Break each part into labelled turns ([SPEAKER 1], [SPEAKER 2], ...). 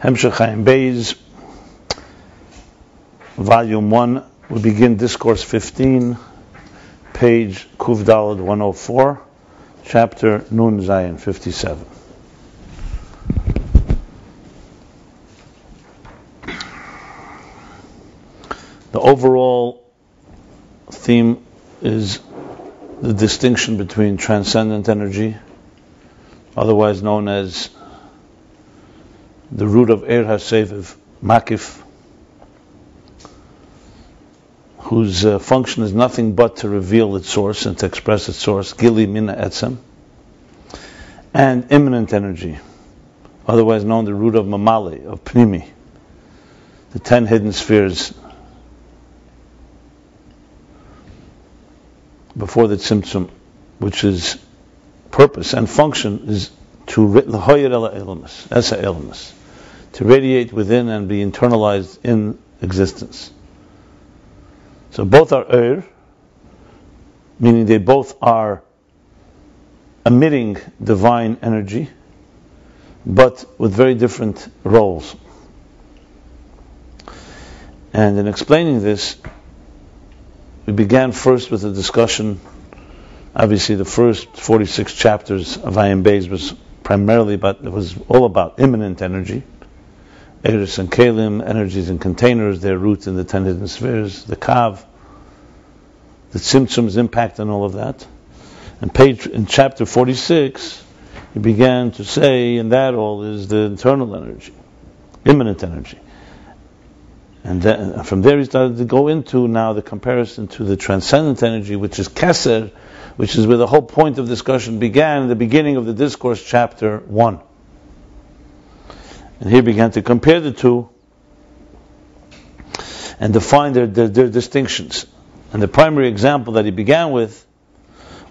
[SPEAKER 1] Hemshech Ayin Beis, Volume 1, we begin Discourse 15, page Kuv Dalad 104, chapter Nun Zayin 57. The overall theme is the distinction between transcendent energy, otherwise known as the root of Er HaSeviv, Makif, whose uh, function is nothing but to reveal its source and to express its source, Gili Mina Etzem, and immanent energy, otherwise known the root of Mamali, of Pnimi, the ten hidden spheres before the Tzimtzum, which is purpose and function is to lahoyer ela ilmus, esa ilmus to radiate within and be internalized in existence. So both are er, meaning they both are emitting divine energy, but with very different roles. And in explaining this, we began first with a discussion. Obviously, the first 46 chapters of Ayin Beis was primarily about, it was all about immanent energy. Eris and Kalim, energies and containers, their roots in the ten hidden spheres, the Kav, the Tzimtzum's impact on all of that. And page in chapter 46, he began to say, and that all is the internal energy, immanent energy. And then, from there he started to go into now the comparison to the transcendent energy, which is Keser, which is where the whole point of discussion began the beginning of the discourse, chapter 1. And he began to compare the two and define their, their, their distinctions. And the primary example that he began with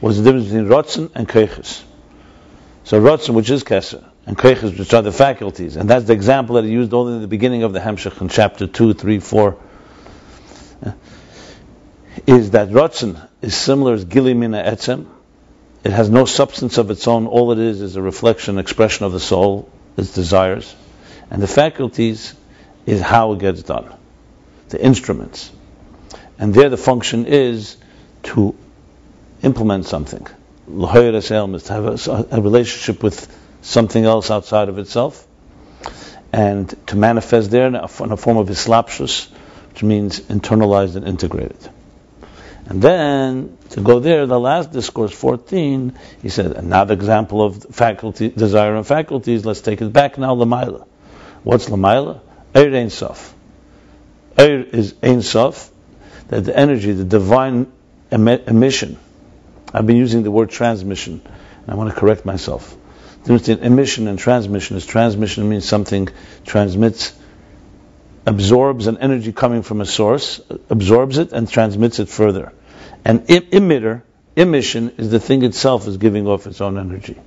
[SPEAKER 1] was the difference between Rotzen and Keiches. So Rotzen, which is Keser, and Keiches, which are the faculties. And that's the example that he used only in the beginning of the Hemshech in chapter 2, 3, 4. Is that Rotzen is similar as Gilimina Etzem. It has no substance of its own. All it is is a reflection, expression of the soul, its desires. And the faculties is how it gets done, the instruments. And there the function is to implement something. to have a, a relationship with something else outside of itself, and to manifest there in a, in a form of islapshus, which means internalized and integrated. And then to go there, the last discourse, 14, he said, another example of faculty, desire and faculties, let's take it back now, Lamaila. What's Lamaila? Eir Ein Sof. Eir is Ein Sof, that the energy, the divine emission, I've been using the word transmission, and I want to correct myself. The difference emission and transmission is transmission means something transmits, absorbs an energy coming from a source, absorbs it and transmits it further. And emitter, emission, is the thing itself is giving off its own energy.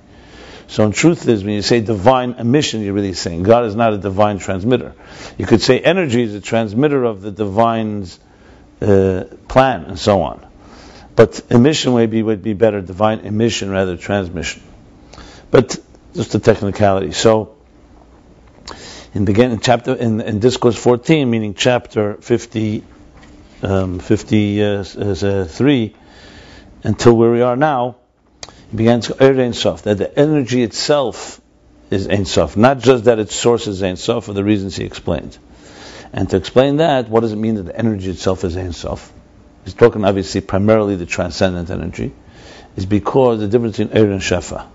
[SPEAKER 1] So in truth is when you say divine emission, you're really saying God is not a divine transmitter. You could say energy is a transmitter of the divine's uh, plan and so on. But emission maybe would be better, divine emission rather transmission. But just a technicality. So in beginning chapter in, in discourse 14, meaning chapter 50, um, 53, until where we are now, began to er Ein Sof, that the energy itself is Ein Sof, not just that its source is Ein Sof for the reasons he explained. And to explain that, what does it mean that the energy itself is Ein Sof? He's talking obviously primarily the transcendent energy, is because the difference between Er and Shefa.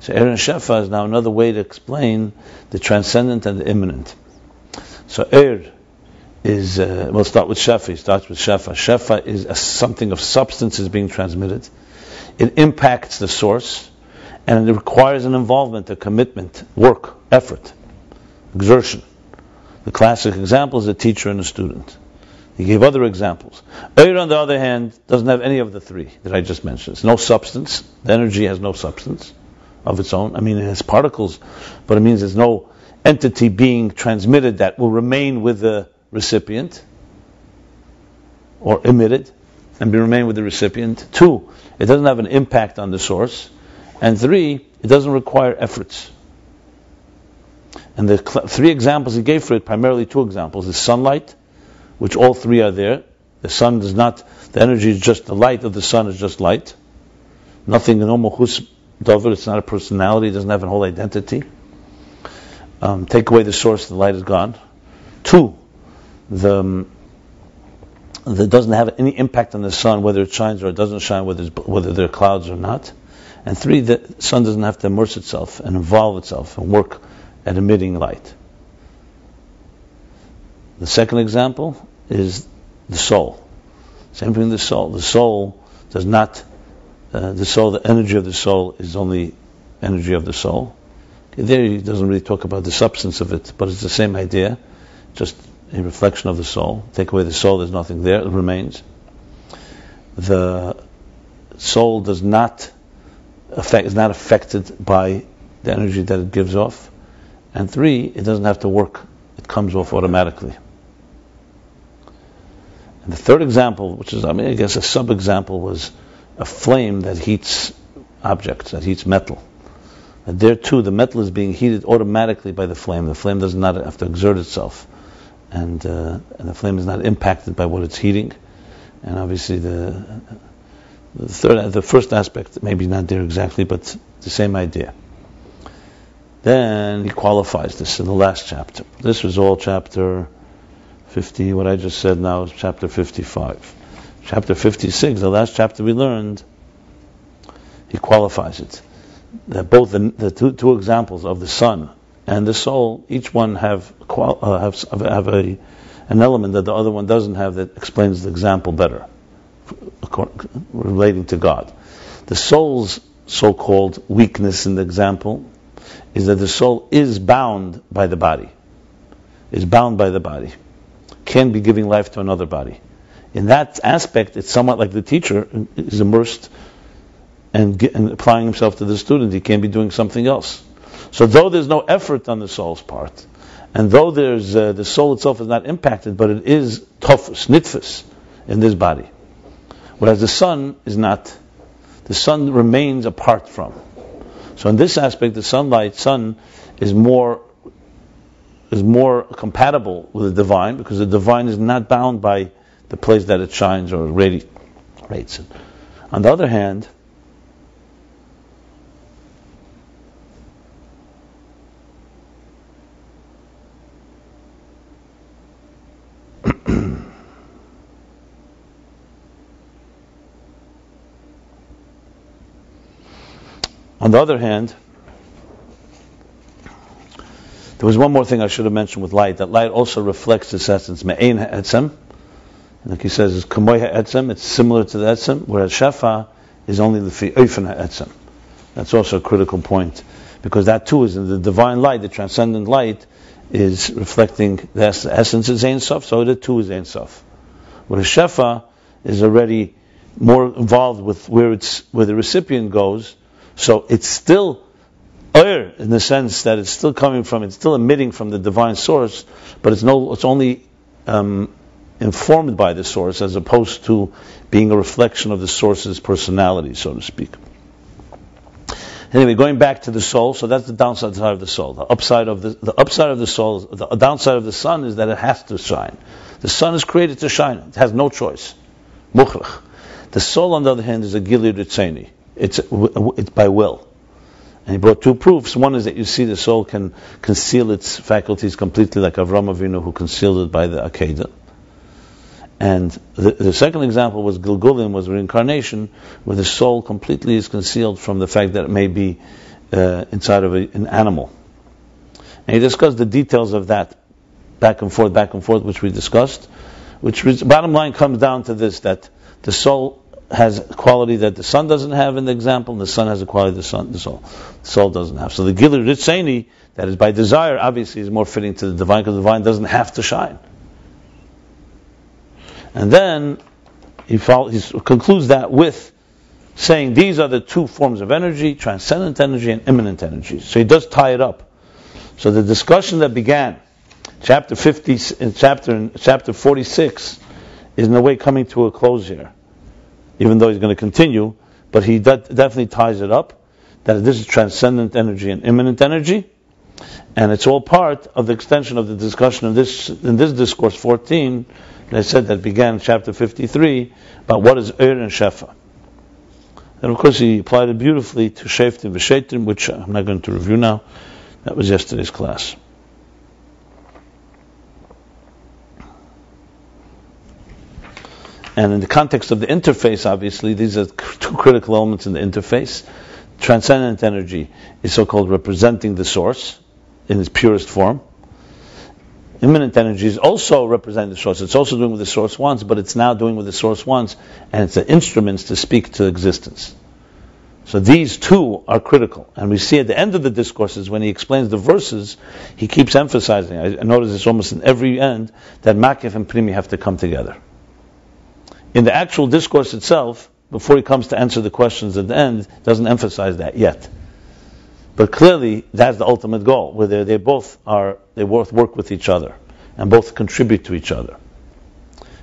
[SPEAKER 1] So Er and Shefa is now another way to explain the transcendent and the immanent. So Er is, uh, we'll start with Shefa, he starts with Shefa. Shefa is a, something of substance is being transmitted it impacts the source, and it requires an involvement, a commitment, work, effort, exertion. The classic example is a teacher and a student. He gave other examples. Air, on the other hand, doesn't have any of the three that I just mentioned. It's no substance. The energy has no substance of its own. I mean, it has particles, but it means there's no entity being transmitted that will remain with the recipient or emitted and be remain with the recipient. Two, it doesn't have an impact on the source. And three, it doesn't require efforts. And the cl- three examples he gave for it, primarily two examples, is sunlight, which all three are there. The sun does not, the energy is just the light of the sun is just light. Nothing, no mohus dover, it's not a personality, it doesn't have a whole identity. Um, take away the source, the light is gone. Two, the, um, that doesn't have any impact on the sun, whether it shines or it doesn't shine, whether, whether there are clouds or not. And three, the sun doesn't have to immerse itself and involve itself and work at emitting light. The second example is the soul. Same thing with the soul. The soul does not, uh, the soul, the energy of the soul is only energy of the soul. There he doesn't really talk about the substance of it, but it's the same idea, just a reflection of the soul. Take away the soul, there's nothing there, it remains. The soul does not affect, is not affected by the energy that it gives off. And three, it doesn't have to work, it comes off automatically. And the third example, which is, I mean, I guess a sub-example, was a flame that heats objects, that heats metal. And there too, the metal is being heated automatically by the flame. The flame does not have to exert itself, and, uh, and the flame is not impacted by what it's heating. And obviously, the, the third, the first aspect, maybe not there exactly, but the same idea. Then he qualifies this in the last chapter. This was all chapter 50. What I just said now is chapter 55. Chapter 56, the last chapter we learned, he qualifies it that both the, the two, two, examples of the sun and the soul, each one have uh, have, have a, an element that the other one doesn't have that explains the example better, relating to God. The soul's so-called weakness in the example is that the soul is bound by the body, is bound by the body, can be giving life to another body. In that aspect, it's somewhat like the teacher is immersed and, get, and applying himself to the student. He can't be doing something else. So though there's no effort on the soul's part, and though there's uh, the soul itself is not impacted, but it is tough, nitfus, in this body. Whereas the sun is not. The sun remains apart from. So in this aspect, the sunlight, sun, is more is more compatible with the divine because the divine is not bound by the place that it shines or radiates. On the other hand, On the other hand, there was one more thing I should have mentioned with light. That light also reflects its essence. Me'ein ha'etzem. Like he says, it's kamoy ha'etzem. It's similar to the etzem, whereas shefa is only the fi'ofen ha'etzem. That's also a critical point. Because that too is in the divine light, the transcendent light, is reflecting the essence is Ein Sof, so the too is Ein Sof. Whereas Shefa is already more involved with where it's where the recipient goes, so it's still air in the sense that it's still coming from, it's still emitting from the divine source, but it's no, it's only um, informed by the source as opposed to being a reflection of the source's personality, so to speak. Anyway, going back to the soul, so that's the downside side of the soul. The upside of the, the upside of the soul, the downside of the sun is that it has to shine. The sun is created to shine. It has no choice. Mukhrach. The soul, on the other hand, is a gilir ritzeni. It's, it's by will. And he brought two proofs. One is that you see the soul can conceal its faculties completely, like Avram Avinu, who concealed it by the Akedah. And the, the, second example was Gilgulim, was reincarnation, where the soul completely is concealed from the fact that it may be uh, inside of a, an animal. And he discussed the details of that, back and forth, back and forth, which we discussed. Which bottom line comes down to this: that the soul has a quality that the sun doesn't have in the example, and the sun has a quality the sun, the soul, the soul doesn't have. So the Gilir Ritzeni, that is by desire, obviously is more fitting to the divine, because the divine doesn't have to shine. And then he, he concludes that with saying these are the two forms of energy, transcendent energy and immanent energy. So he does tie it up. So the discussion that began, chapter 50, in chapter, in chapter 46, is in a way coming to a close here even though he's going to continue, but he de- definitely ties it up that this is transcendent energy and immanent energy, And it's all part of the extension of the discussion of this in this discourse 14 that I said that began chapter 53 about what is Er and Shefa. And of course he applied it beautifully to Sheftim V'Shetim, which I'm not going to review now. That was yesterday's class. And in the context of the interface, obviously, these are two critical elements in the interface. Transcendent energy is so-called representing the source in its purest form. Immanent energy is also representing the source. It's also doing what the source wants, but it's now doing what the source wants, and it's the instruments to speak to existence. So these two are critical. And we see at the end of the discourses, when he explains the verses, he keeps emphasizing, I notice this almost in every end, that Makif and Pnimi have to come together in the actual discourse itself, before he comes to answer the questions at the end, doesn't emphasize that yet. But clearly, that's the ultimate goal, where they, both are, they both work with each other, and both contribute to each other.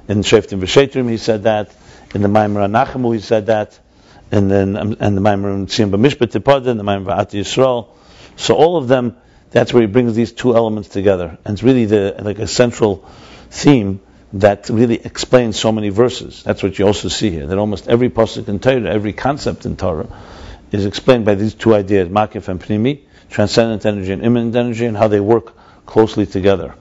[SPEAKER 1] In Sheftim V'Shetrim, he said that. In the Maimar Anachamu, he said that. And then, um, and the Maimar Tziyon B'Mishpat and the Maimar V'At Yisrael. So all of them, that's where he brings these two elements together. And it's really the, like a central theme that really explains so many verses. That's what you also see here. That almost every pasuk in Torah, every concept in Torah, is explained by these two ideas: makif and pnimi, transcendent energy and immanent energy, and how they work closely together.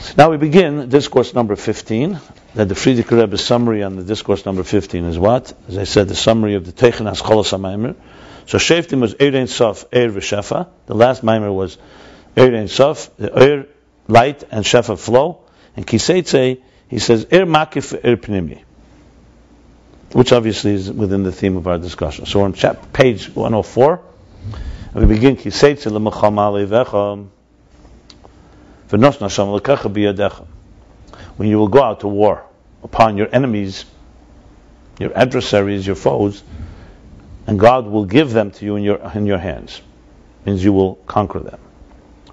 [SPEAKER 1] So now we begin discourse number 15. That the Frierdiker Rebbe's summary on the discourse number 15 is what? As I said, the summary of the Teichen Hascholos HaMaimer. So Sheftim was Eir Sof, Eir V'Shefa. The last Maimer was Eir Sof, the Eir, light, and Shefa flow. And Kiseitze, he says, Ir makif ir pnimi, which obviously is within the theme of our discussion. So on chap, page 104, we begin Kiseitze l'macham alevecha. When you will go out to war upon your enemies, your adversaries, your foes, and God will give them to you in your in your hands. Means you will conquer them,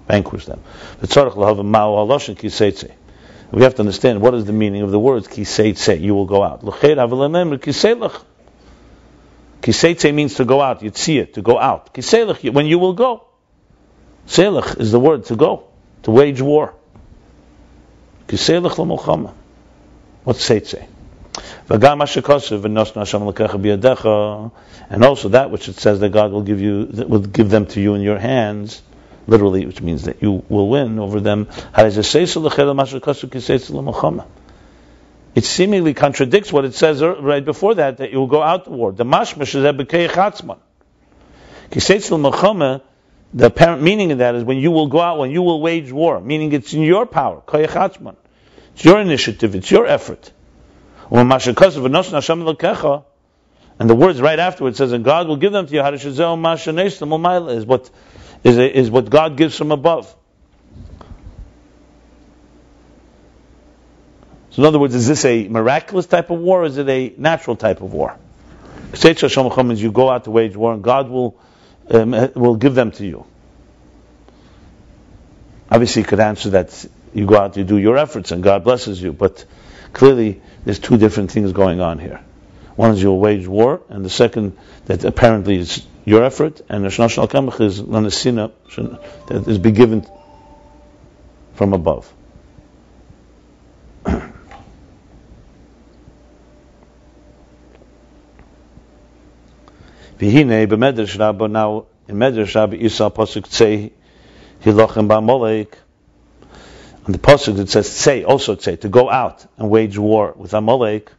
[SPEAKER 1] vanquish them. We have to understand what is the meaning of the words kiseitse, you will go out. Kiseitse means to go out, it, to go out. Kiseilach, when you will go. Seilach is the word to go, to wage war. Kiseilach l'mulchama. What's seitse? And also that which it says that God will give you, will give them to you in your hands literally, which means that you will win over them. It seemingly contradicts what it says er, right before that, that you will go out to war. The mashmash is ebekei the apparent meaning of that is when you will go out, when you will wage war, meaning it's in your power, It's your initiative, it's your effort. And the words right afterwards says, and God will give them to you, is what is, is what God gives from above. So, in other words, is this a miraculous type of war or is it a natural type of war? means you go out to wage war and God will, um, will give them to you. Obviously, you could answer that you go out, you do your efforts, and God blesses you. But clearly, there's two different things going on here. One is you'll wage war, and the second that apparently is your effort, and Shnash al Kamach is Lanasina that is be given from above. Vihine b'medrash rabba now in medrash rabba Isa pasuk tzei hilochem ba'molek. On the pasuk it says tzei also tzei to go out and wage war with Amalek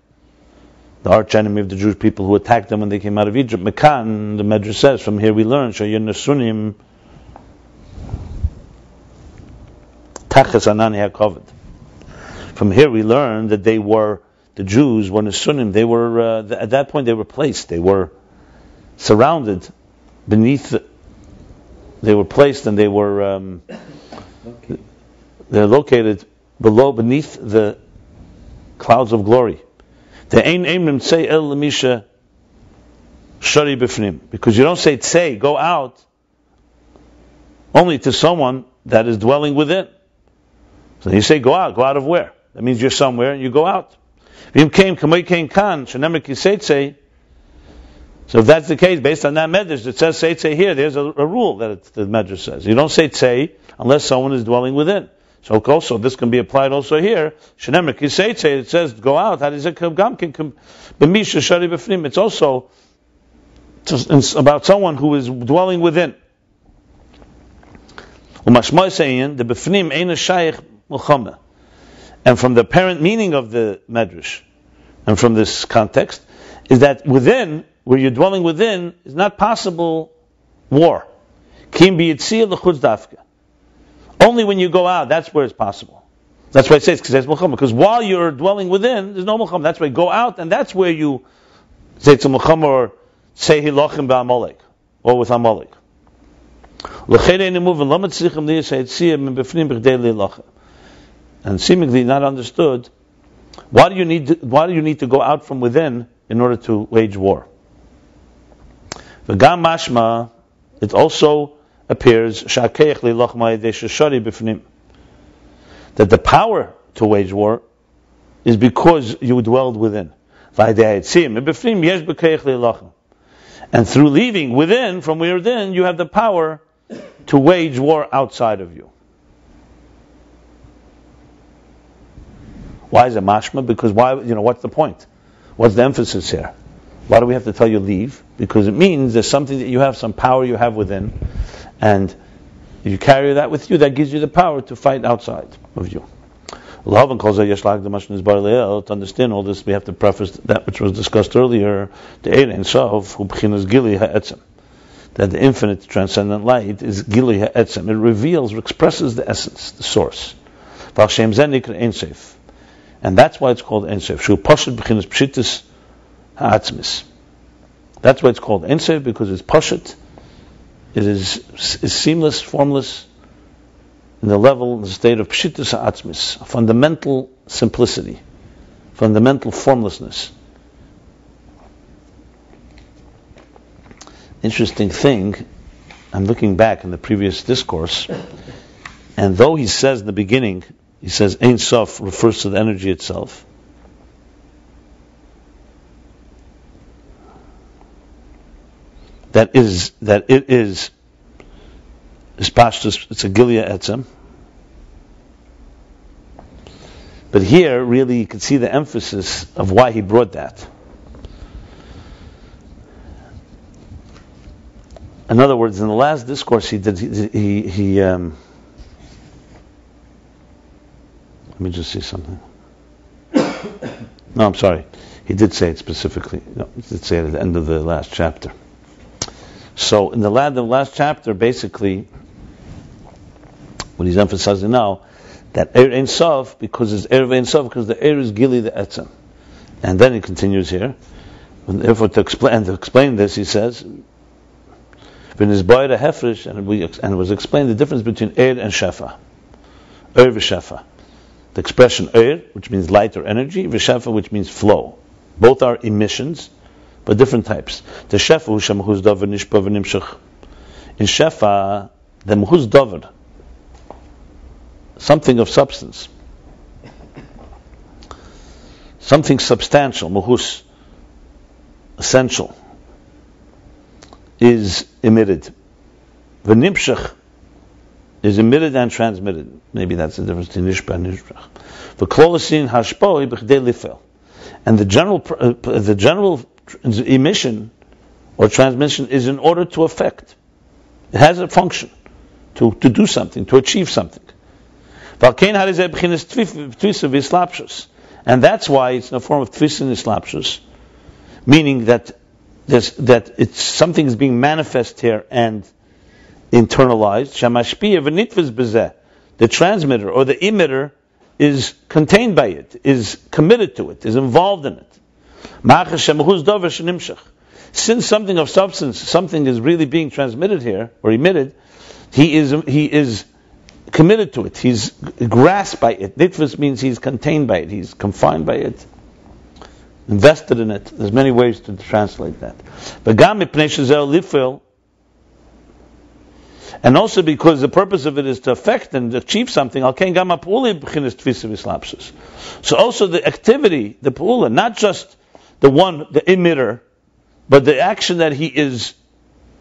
[SPEAKER 1] the arch enemy of the Jewish people who attacked them when they came out of Egypt. Mekan, the Medrash says, from here we learn, Shayun Tachas Anani HaKovid. From here we learn that they were, the Jews were Nasunim, they were, uh, at that point they were placed, they were surrounded beneath, they were placed and they were, um, they're located below, beneath the clouds of glory. The ain aimim say el lemisha shari b'fnim. Because you don't say say, go out, only to someone that is dwelling within. So you say go out, go out of where? That means you're somewhere and you go out. Came came say So if that's the case, based on that medrash, it says say here, there's a, a rule that the medrash says. You don't say tzei unless someone is dwelling within. So also, this can be applied also here. It says go out. It's also about someone who is dwelling within. A shayich. And from the apparent meaning of the medrash, and from this context, is that within where you're dwelling within is not possible war. Only when you go out, that's where it's possible. That's why it says because while you're dwelling within, there's no mulcham. That's why you go out, and that's where you say it's a mulcham or say hilachim ba'amalek or with amalek. And seemingly not understood. Why do you need? To, why do you need to go out from within in order to wage war? V'gam mashma, it also appears that the power to wage war is because you dwelled within. And through leaving within, from within, you have the power to wage war outside of you. Why is it mashma? Because why? You know, what's the point? What's the emphasis here? Why do we have to tell you leave? Because it means there's something that you have, some power you have within, and you carry that with you, that gives you the power to fight outside of you. Love and calls Yeshlag the Mashnis Barleel. To understand all this, we have to preface that which was discussed earlier, the Ein Sof, Gili Ha'etzem. That the infinite transcendent light is Gili Ha'etzem. It reveals, expresses the essence, the source. And that's why it's called Ein Sof. Poshet B'chinas Pshitis Ha'atzmis. That's why it's called Ein Sof, because it's Poshet. It is, is seamless, formless, in the level, in the state of Pshitus Ha'atzmis, fundamental simplicity, fundamental formlessness. Interesting thing, I'm looking back in the previous discourse, and though he says in the beginning, he says Ein Sof refers to the energy itself, that is that it is is pashtus, it's a gilia etzem. But here, really, you can see the emphasis of why he brought that. In other words, in the last discourse he did, he, he, he um, let me just see something. no, I'm sorry. He did say it specifically. No, he did say it at the end of the last chapter. So in the last, chapter, basically, what he's emphasizing now, that Er Ein Sof, because it's Er Ein Sof, because the Er is Gili the Etzem. And then he continues here. And therefore, to explain, to explain this, he says, and it was explained the difference between Er and Shefa. Er v'Shefa. The expression Er, which means light or energy, v'Shefa, which means flow. Both are emissions, but different types. The shefa hu shemahuz davar nishpa v'nimshach. In shefa, the mahuz davar, something of substance, something substantial, mahus, essential, is emitted. V'nimshach is emitted and transmitted. Maybe that's the difference between nishpa and nishpach. V'klolosin hashpoi b'chdei lifel. And the general, uh, the general emission or transmission is in order to affect. It has a function to, to do something, to achieve something. And that's why it's in the form of tvis and islapshus, meaning that that it's something is being manifest here and internalized. The transmitter or the emitter is contained by it, is committed to it, is involved in it. Since something of substance, something is really being transmitted here or emitted, he is he is committed to it. He's grasped by it. Nitvis means he's contained by it. He's confined by it. Invested in it. There's many ways to translate that. And also because the purpose of it is to affect and achieve something. So also the activity, the pu'ula, not just the one, the emitter, but the action that he is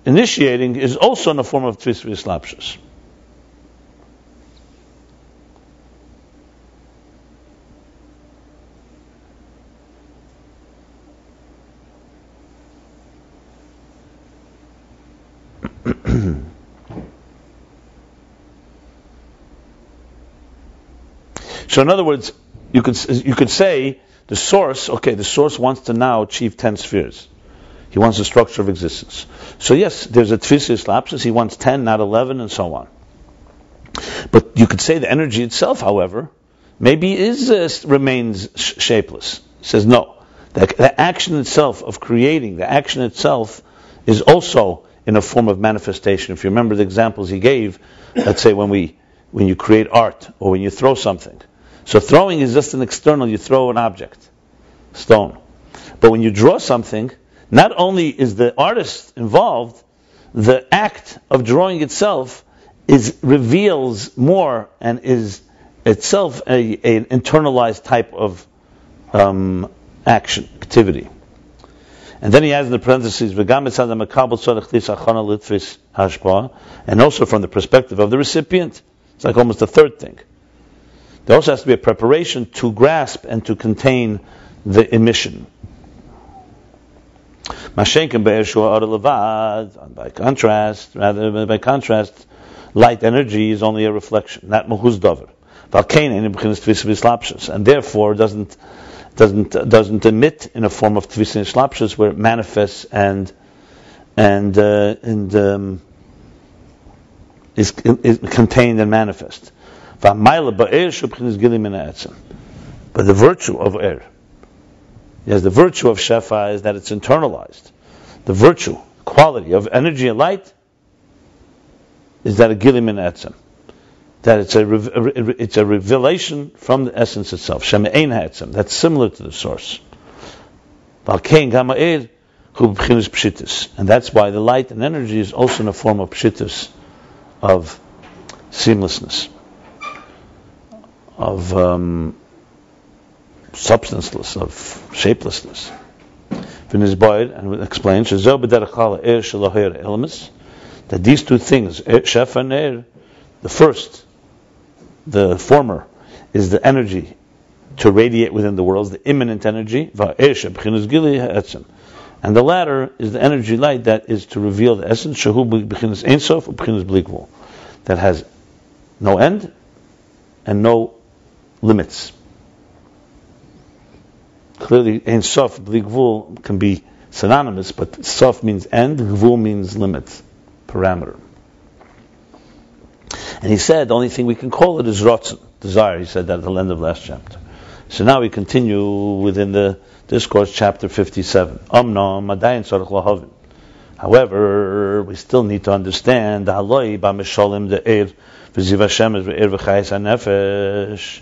[SPEAKER 1] initiating is also in the form of tvis v'slapshus. so in other words, you could you could say the source. Okay, the source wants to now achieve ten spheres. He wants the structure of existence. So yes, there's a tfisis lapsus. He wants ten, not eleven, and so on. But you could say the energy itself, however, maybe is uh, remains sh- shapeless. He says no. The, the action itself of creating, the action itself, is also in a form of manifestation. If you remember the examples he gave, let's say when we when you create art or when you throw something. So throwing is just an external, you throw an object, stone. But when you draw something, not only is the artist involved, the act of drawing itself is reveals more and is itself a, an internalized type of um, action activity. And then he adds in the parentheses, and also from the perspective of the recipient. It's like almost a third thing. There also has to be a preparation to grasp and to contain the emission. By contrast, rather by contrast, light energy is only a reflection, not mahuz dover. And therefore doesn't doesn't doesn't emit in a form of tvisin slapshus where it manifests and and uh, and um, is, is contained and manifest. But the virtue of air, yes, the virtue of shefa is that it's internalized. The virtue, quality of energy and light is that a gilim in etzem that it's a, it's a revelation from the essence itself. That's similar to the source. Er, and that's why the light and energy is also in a form of pshitus, of seamlessness, of um, substanceless, of shapelessness. Finis and explains that these two things, Shef and Er, the first the former is the energy to radiate within the world, the immanent energy, and the latter is the energy light that is to reveal the essence, that has no end and no limits. Clearly, Ein Sof, Bli can be synonymous, but Sof means end, Gvul means limit, parameter. And he said the only thing we can call it is rotzen, desire. He said that at the end of last chapter. So now we continue within the discourse, chapter 57. However, we still need to understand the haloi b'misholim the er v'ziv Hashem is er v'chayis hanefesh.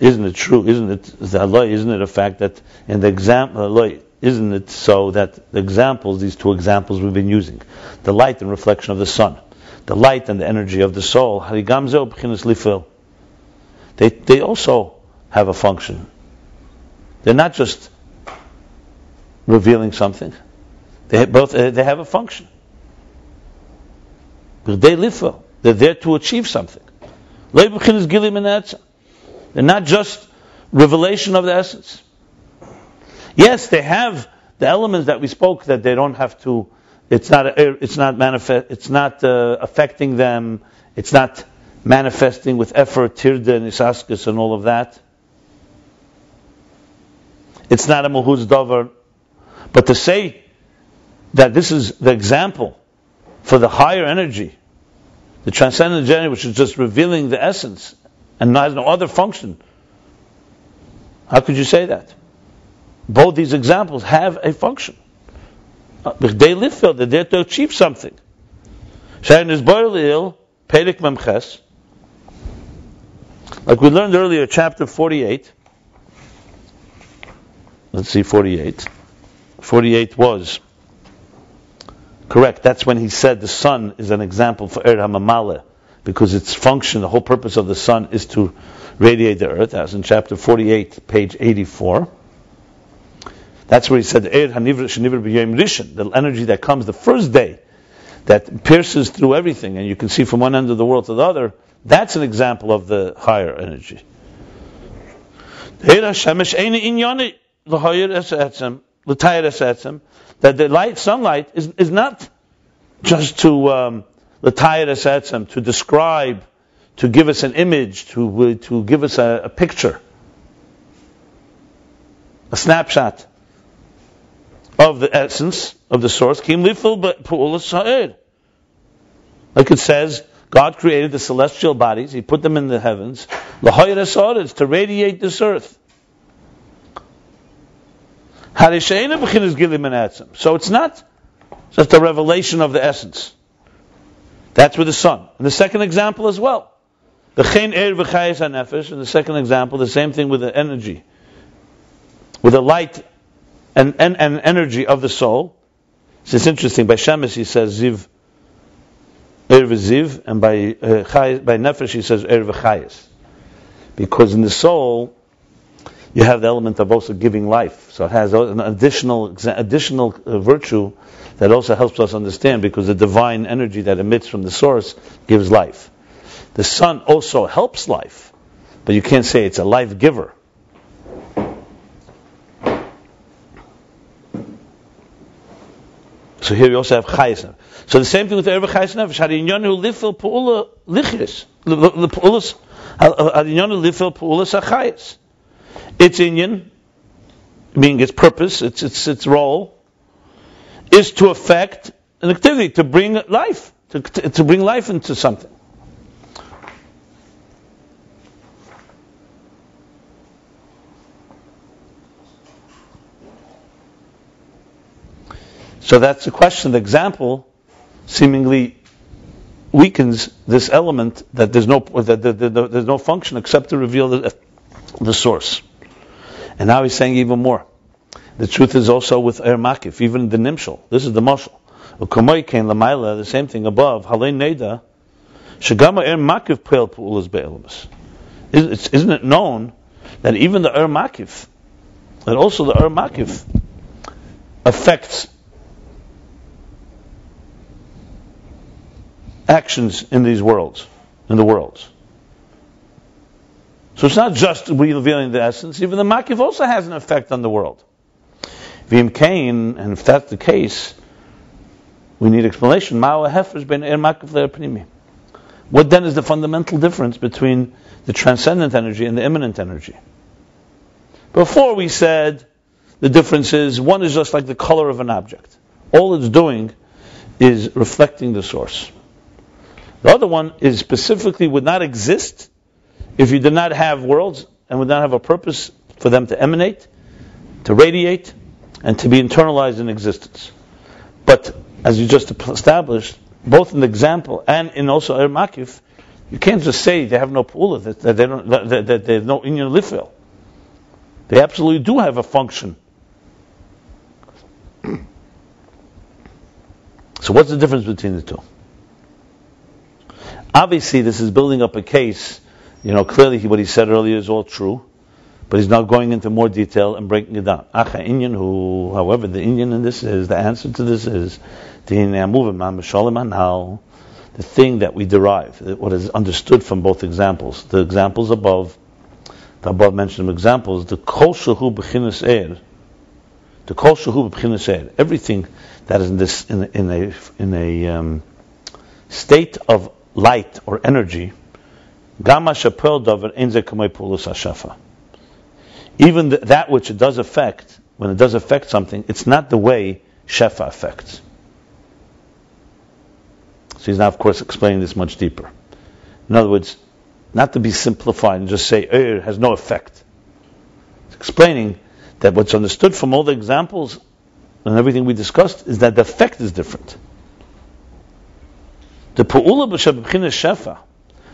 [SPEAKER 1] Isn't it true? Isn't it? Isn't it a fact that in the example Isn't it so that the examples, these two examples we've been using, the light and reflection of the sun, the light and the energy of the soul, they, they also have a function. They're not just revealing something. They both they have a function. They're there to achieve something. They're not just revelation of the essence. Yes, they have the elements that we spoke that they don't have to it's not it's not manifest it's not uh, affecting them. It's not manifesting with effort tirda and isaskus and all of that. It's not a muhuz davar. But to say that this is the example for the higher energy the transcendent energy which is just revealing the essence and has no other function how could you say that both these examples have a function B'chdei lifel, they're there to achieve something. Shayin is boilil, perik memches. Like we learned earlier, chapter 48. Let's see, 48. 48 was correct. That's when he said the sun is an example for Er HaMamale, because its function, the whole purpose of the sun is to radiate the earth, as in chapter 48, page 84. That's where he said, "Er the energy that comes the first day, that pierces through everything, and you can see from one end of the world to the other. That's an example of the higher energy. That the light, sunlight, is, is not just to um, to describe, to give us an image, to to give us a, a picture, a snapshot of the essence of the source. Like it says, God created the celestial bodies, He put them in the heavens, to radiate this earth. So it's not just a revelation of the essence. That's with the sun. And the second example as well. The chen er v'chayes nefesh. And the second example, the same thing with the energy, with the light and, and, and energy of the soul. So it's interesting. By Shemesh he says ziv er v'ziv, and by uh, by nefesh he says er v'chayes, because in the soul you have the element of also giving life. So it has an additional additional uh, virtue that also helps us understand because the divine energy that emits from the source gives life. The sun also helps life, but you can't say it's a life giver. So here we also have chayes. So the same thing with the Erva Chayes Nefesh. Hadinyon who lifel pu'ula lichris. The pu'ulas, hadinyon uh, who lifel pu'ulas achayes. Its inyan, meaning its purpose, its, its, its role, is to affect an activity, to bring life, to, to bring life into something. So that's the question. The example seemingly weakens this element that there's no that, there's no function except to reveal the, the source. And now he's saying even more. The truth is also with Er Makif, even the Nimshal. This is the Mashal. The same thing above. Halei Neda. Shagama Er Makif Pel Pu'ulas. Isn't it known that even the Er Makif, that also the Er Makif affects actions in these worlds, in the worlds. So it's not just revealing the essence, even the makif also has an effect on the world. Vim Kain, and if that's the case, we need explanation. What then is the fundamental difference between the transcendent energy and the immanent energy? Before we said the difference is one is just like the color of an object. All it's doing is reflecting the source. The other one is specifically would not exist if you did not have worlds and would not have a purpose for them to emanate, to radiate, and to be internalized in existence. But as you just established, both in the example and in also Er Makif, you can't just say they have no pula, that, that they don't, that, that they have no inyan lifil. They absolutely do have a function. so what's the difference between the two? Obviously, this is building up a case. You know, clearly what he said earlier is all true, but he's now going into more detail and breaking it down. Acha Inyan, who, however, the Inyan in this is, the answer to this is, the thing that we derive, what is understood from both examples, the examples above, the above mentioned examples, the kol shahu b'chinas er, the kol shahu b'chinas er, everything that is in this in, in a in a um, state of light or energy, Gama Shapel Davar Hashafa. Even that which it does affect, when it does affect something, it's not the way Shefa affects. So he's now, of course, explaining this much deeper. In other words, not to be simplified and just say Er has no effect. It's explaining that what's understood from all the examples and everything we discussed is that the effect is different. The pu'ula b'shabchina shefa,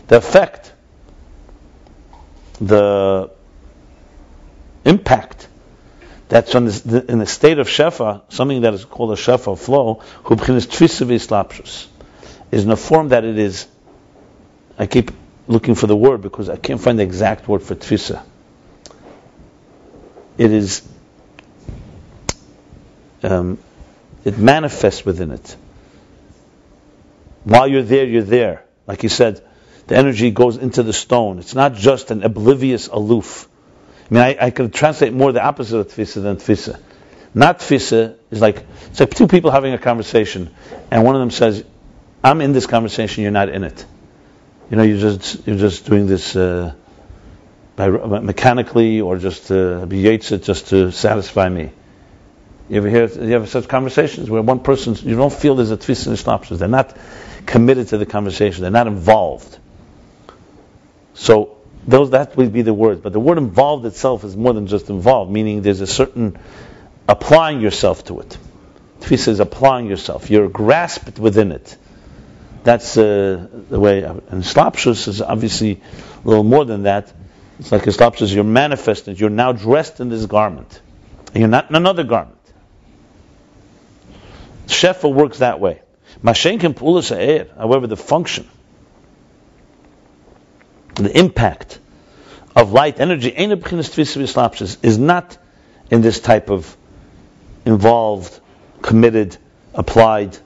[SPEAKER 1] the effect, the impact that's this, the, in the state of shefa, something that is called a shefa flow, hubchinas tfisa is in a form that it is. I keep looking for the word because I can't find the exact word for tfisa. It is um, it manifests within it. While you're there, you're there. Like you said, the energy goes into the stone. It's not just an oblivious aloof. I mean, I, I could translate more the opposite of tfisa than tfisa. Not tfisa is like it's like two people having a conversation, and one of them says, "I'm in this conversation. You're not in it." You know, you're just you're just doing this uh, by, mechanically or just to be it just to satisfy me. You ever hear? You ever such conversations where one person you don't feel there's a twist in the synopsis. They're not committed to the conversation. They're not involved. So those that would be the words, But the word involved itself is more than just involved, meaning there's a certain applying yourself to it. Tfisa is applying yourself. You're grasped within it. That's uh, the way. And slapshus is obviously a little more than that. It's like slapshus. You're manifested. You're now dressed in this garment. And you're not in another garment. Shefa works that way. However, the function, the impact of light energy is not in this type of involved, committed, applied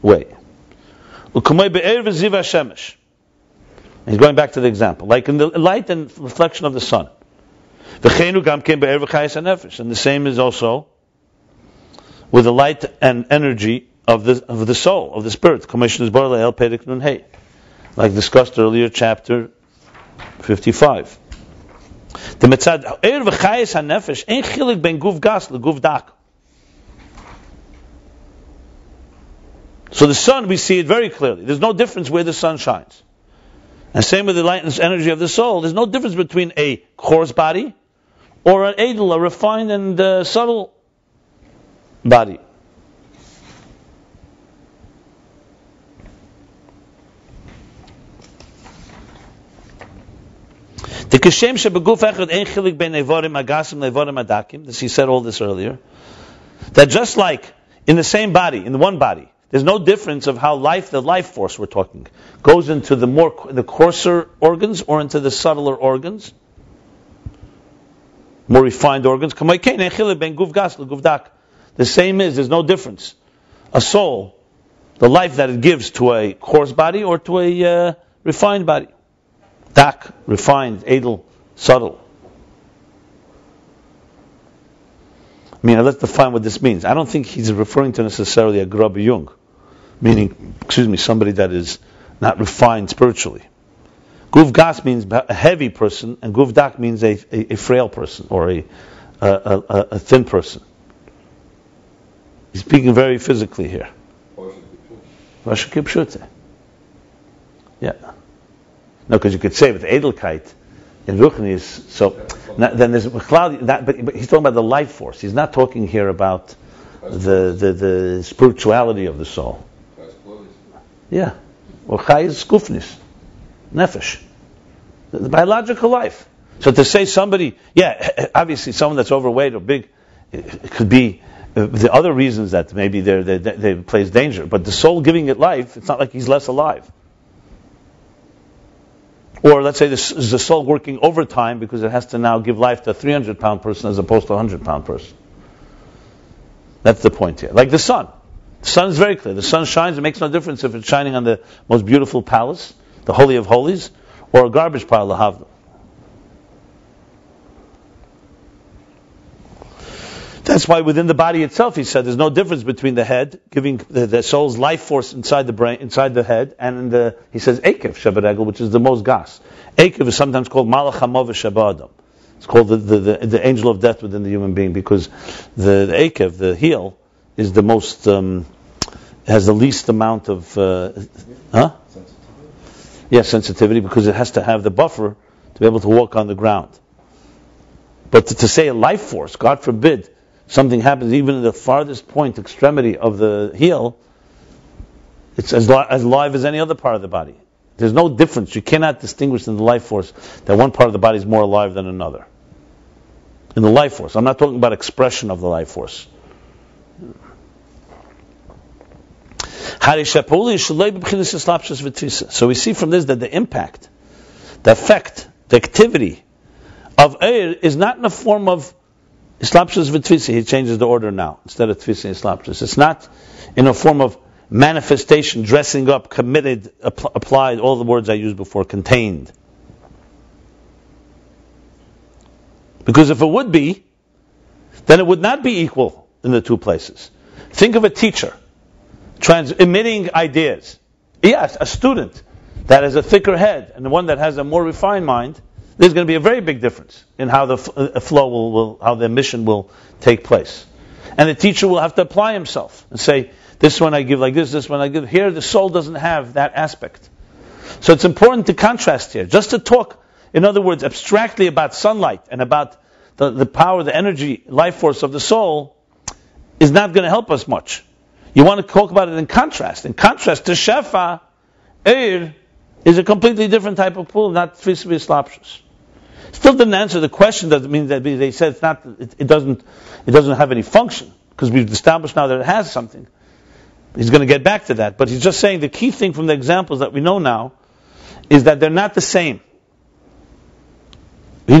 [SPEAKER 1] way. He's going back to the example, like in the light and reflection of the sun. And the same is also with the light and energy of the of the soul, of the spirit. Like discussed earlier, chapter 55. The mitzad er v'chayes hanefesh ein chilik ben guf gas leguf dak. So the sun, we see it very clearly. There's no difference where the sun shines. And same with the light and energy of the soul. There's no difference between a coarse body or an edel, a refined and uh, subtle body. The kishem shebeguf echad ein chilik ben nevorim agasim nevorim adakim. He said all this earlier. That just like in the same body, in the one body, there's no difference of how life, the life force we're talking, goes into the more the coarser organs or into the subtler organs, more refined organs. The same is there's no difference. A soul, the life that it gives to a coarse body or to a uh, refined body, dak, refined, edel, subtle. I mean, let's define what this means. I don't think he's referring to necessarily a grub Jung meaning, excuse me, somebody that is not refined spiritually. Guf gas means a heavy person, and guf dak means a, a, a frail person or a, a, a, thin person. He's speaking very physically here. Yeah. No, because you could say with Edelkeit in Ruchni is so. Then there's that, but, but he's talking about the life force. He's not talking here about the, the, the spirituality of the soul. Yeah. Or chai is skufnis, nefesh, the biological life. So to say somebody, yeah, obviously someone that's overweight or big, it could be uh, the other reasons that maybe they they plays danger. But the soul giving it life, it's not like he's less alive. Or let's say this is the soul working overtime because it has to now give life to a 300 pound person as opposed to a 100 pound person. That's the point here. Like the sun. The sun is very clear. The sun shines. It makes no difference if it's shining on the most beautiful palace, the Holy of Holies, or a garbage pile, the That's why within the body itself, he said, there's no difference between the head, giving the, the soul's life force inside the brain, inside the head, and the, he says, Akev Shabbat which is the most gas. Akev is sometimes called Malach HaMov It's called the, the, the, the, angel of death within the human being because the, the Akev, the heel, is the most um, has the least amount of uh, huh? Sensitivity. Yeah, sensitivity because it has to have the buffer to be able to walk on the ground. But to, to say a life force, God forbid, something happens even in the farthest point, extremity of the heel, it's as, li- as live as any other part of the body. There's no difference. You cannot distinguish in the life force that one part of the body is more alive than another. In the life force. I'm not talking about expression of the life force. So we see from this that the impact, the effect, the activity of air is not in the form of Islapshus v'tfisi, he changes the order now, instead of tfisi islapshus. It's not in a form of manifestation, dressing up, committed, applied, all the words I used before, contained. Because if it would be, then it would not be equal in the two places. Think of a teacher trans- emitting ideas. Yes, a student that has a thicker head and the one that has a more refined mind, there's going to be a very big difference in how the f- uh, flow will, will, how the emission will take place. And the teacher will have to apply himself and say, this one I give like this, this one I give. Here, the soul doesn't have that aspect. So it's important to contrast here. Just to talk, in other words, abstractly about sunlight and about the, the power, the energy, life force of the soul is not going to help us much. You want to talk about it in contrast. In contrast to Shefa, Eir is a completely different type of pool, not Tfisvi Slapshus. Still didn't answer the question. Doesn't mean that they said it's not. It, it doesn't. It doesn't have any function because we've established now that it has something. He's going to get back to that, but he's just saying the key thing from the examples that we know now is that they're not the same. Er er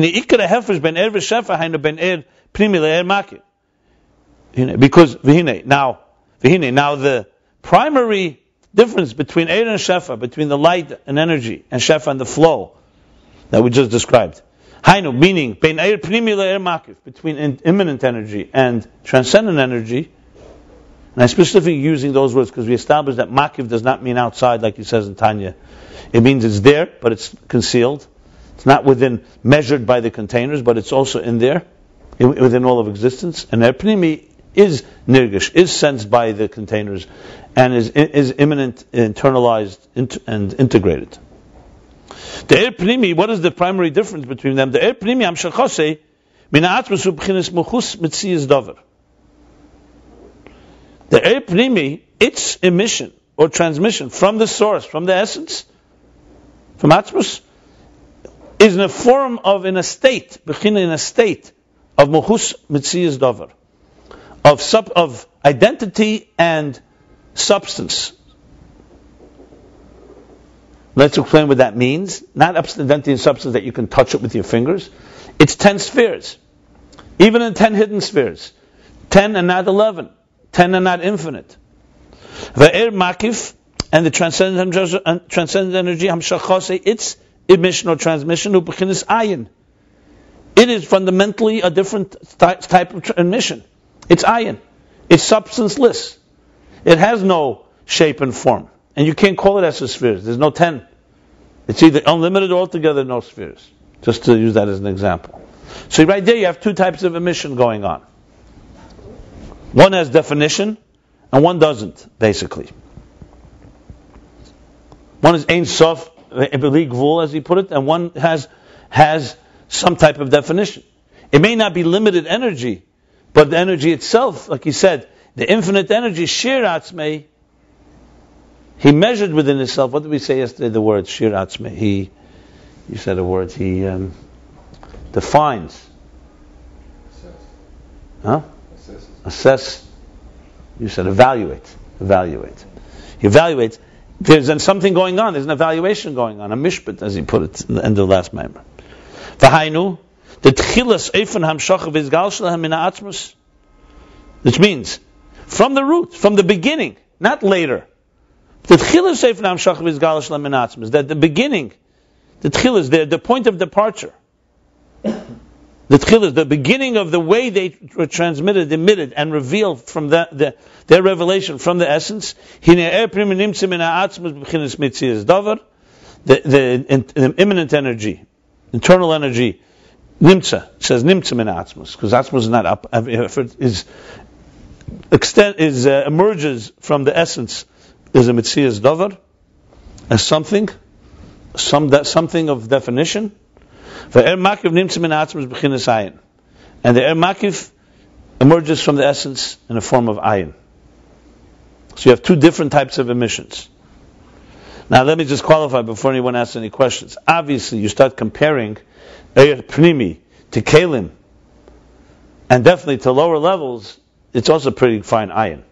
[SPEAKER 1] because now now the primary difference between Eir and Shefa, between the light and energy, and Shefa and the flow that we just described. Hainu, meaning between immanent energy and transcendent energy. And I'm specifically using those words because we established that makif does not mean outside, like he says in Tanya. It means it's there, but it's concealed. It's not within measured by the containers, but it's also in there, within all of existence. And erpnimi is nirgish, is sensed by the containers, and is, is immanent, internalized, and integrated. The air pnimi, what is the primary difference between them? The air pnimi, am shachose, min atmasu b'chinis muchus mitzias dover. The air pnimi, its emission or transmission from the source, from the essence, from atmos, is in a form of, in a state, in a state of muchus mitzias dover of, sub, of identity and substance. Let's explain what that means. Not and substance that you can touch it with your fingers. It's ten spheres. Even in ten hidden spheres. Ten and not eleven. Ten and not infinite. Ve'er makif and the transcendent, transcendent energy, hamshachose, its emission or transmission, ubechinis ayin. It is fundamentally a different type of emission. It's ayin. It's substanceless. It has no shape and form. And you can't call it as a spheres. There's no ten. It's either unlimited or altogether no spheres. Just to use that as an example. So right there you have two types of emission going on. One has definition, and one doesn't, basically. One is Ein Sof, as he put it, and one has has some type of definition. It may not be limited energy, but the energy itself, like he said, the infinite energy, Shir Atzmei, he measured within himself. What did we say yesterday? The word Shir Atzmei. He, you said a word. He um, defines. Assess. Huh? Assess. You said evaluate. Evaluate. He evaluates. There's something going on. There's an evaluation going on. A mishpat, as he put it in the end of the last member. V'hainu the tchilas eifon hamshach of izgal shalahem min. Which means, from the root, from the beginning, not later. The tchilas eifon hamshach of izgal shalahem min. That the beginning, the tchilas, the, the point of departure. The tchilas, the beginning of the way they were transmitted, emitted, and revealed from the, the, their revelation from the essence. The, the, the immanent energy, internal energy, Nimtza says nimtza min atzmus because atzmus is not up. Is extent is uh, emerges from the essence. Is a mitzias davar as something, some that something of definition. and the er makif emerges from the essence in a form of ayin. So you have two different types of emissions. Now let me just qualify before anyone asks any questions. Obviously, you start comparing Eir Pnimi to Kalim, and definitely to lower levels, it's also pretty fine iron.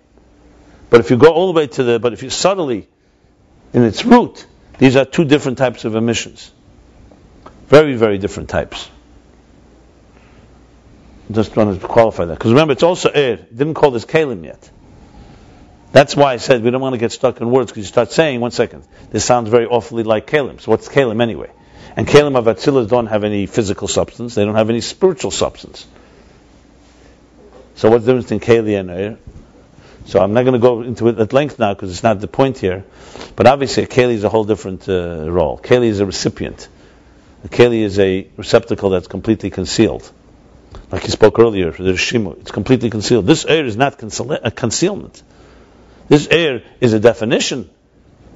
[SPEAKER 1] But if you go all the way to the, but if you subtly, in its root, these are two different types of emissions. Very, very different types. just want to qualify that. Because remember, it's also air. Didn't call this kalim yet. That's why I said we don't want to get stuck in words because you start saying, one second, this sounds very awfully like kalim. So what's kalim anyway? And kalim of Atzilas don't have any physical substance. They don't have any spiritual substance. So what's the difference between keli and air? So I'm not going to go into it at length now because it's not the point here. But obviously, a keli is a whole different uh, role. Keli is a recipient. A keli is a receptacle that's completely concealed. Like you spoke earlier, the shimu, it's completely concealed. This air is not a concealment. This air is a definition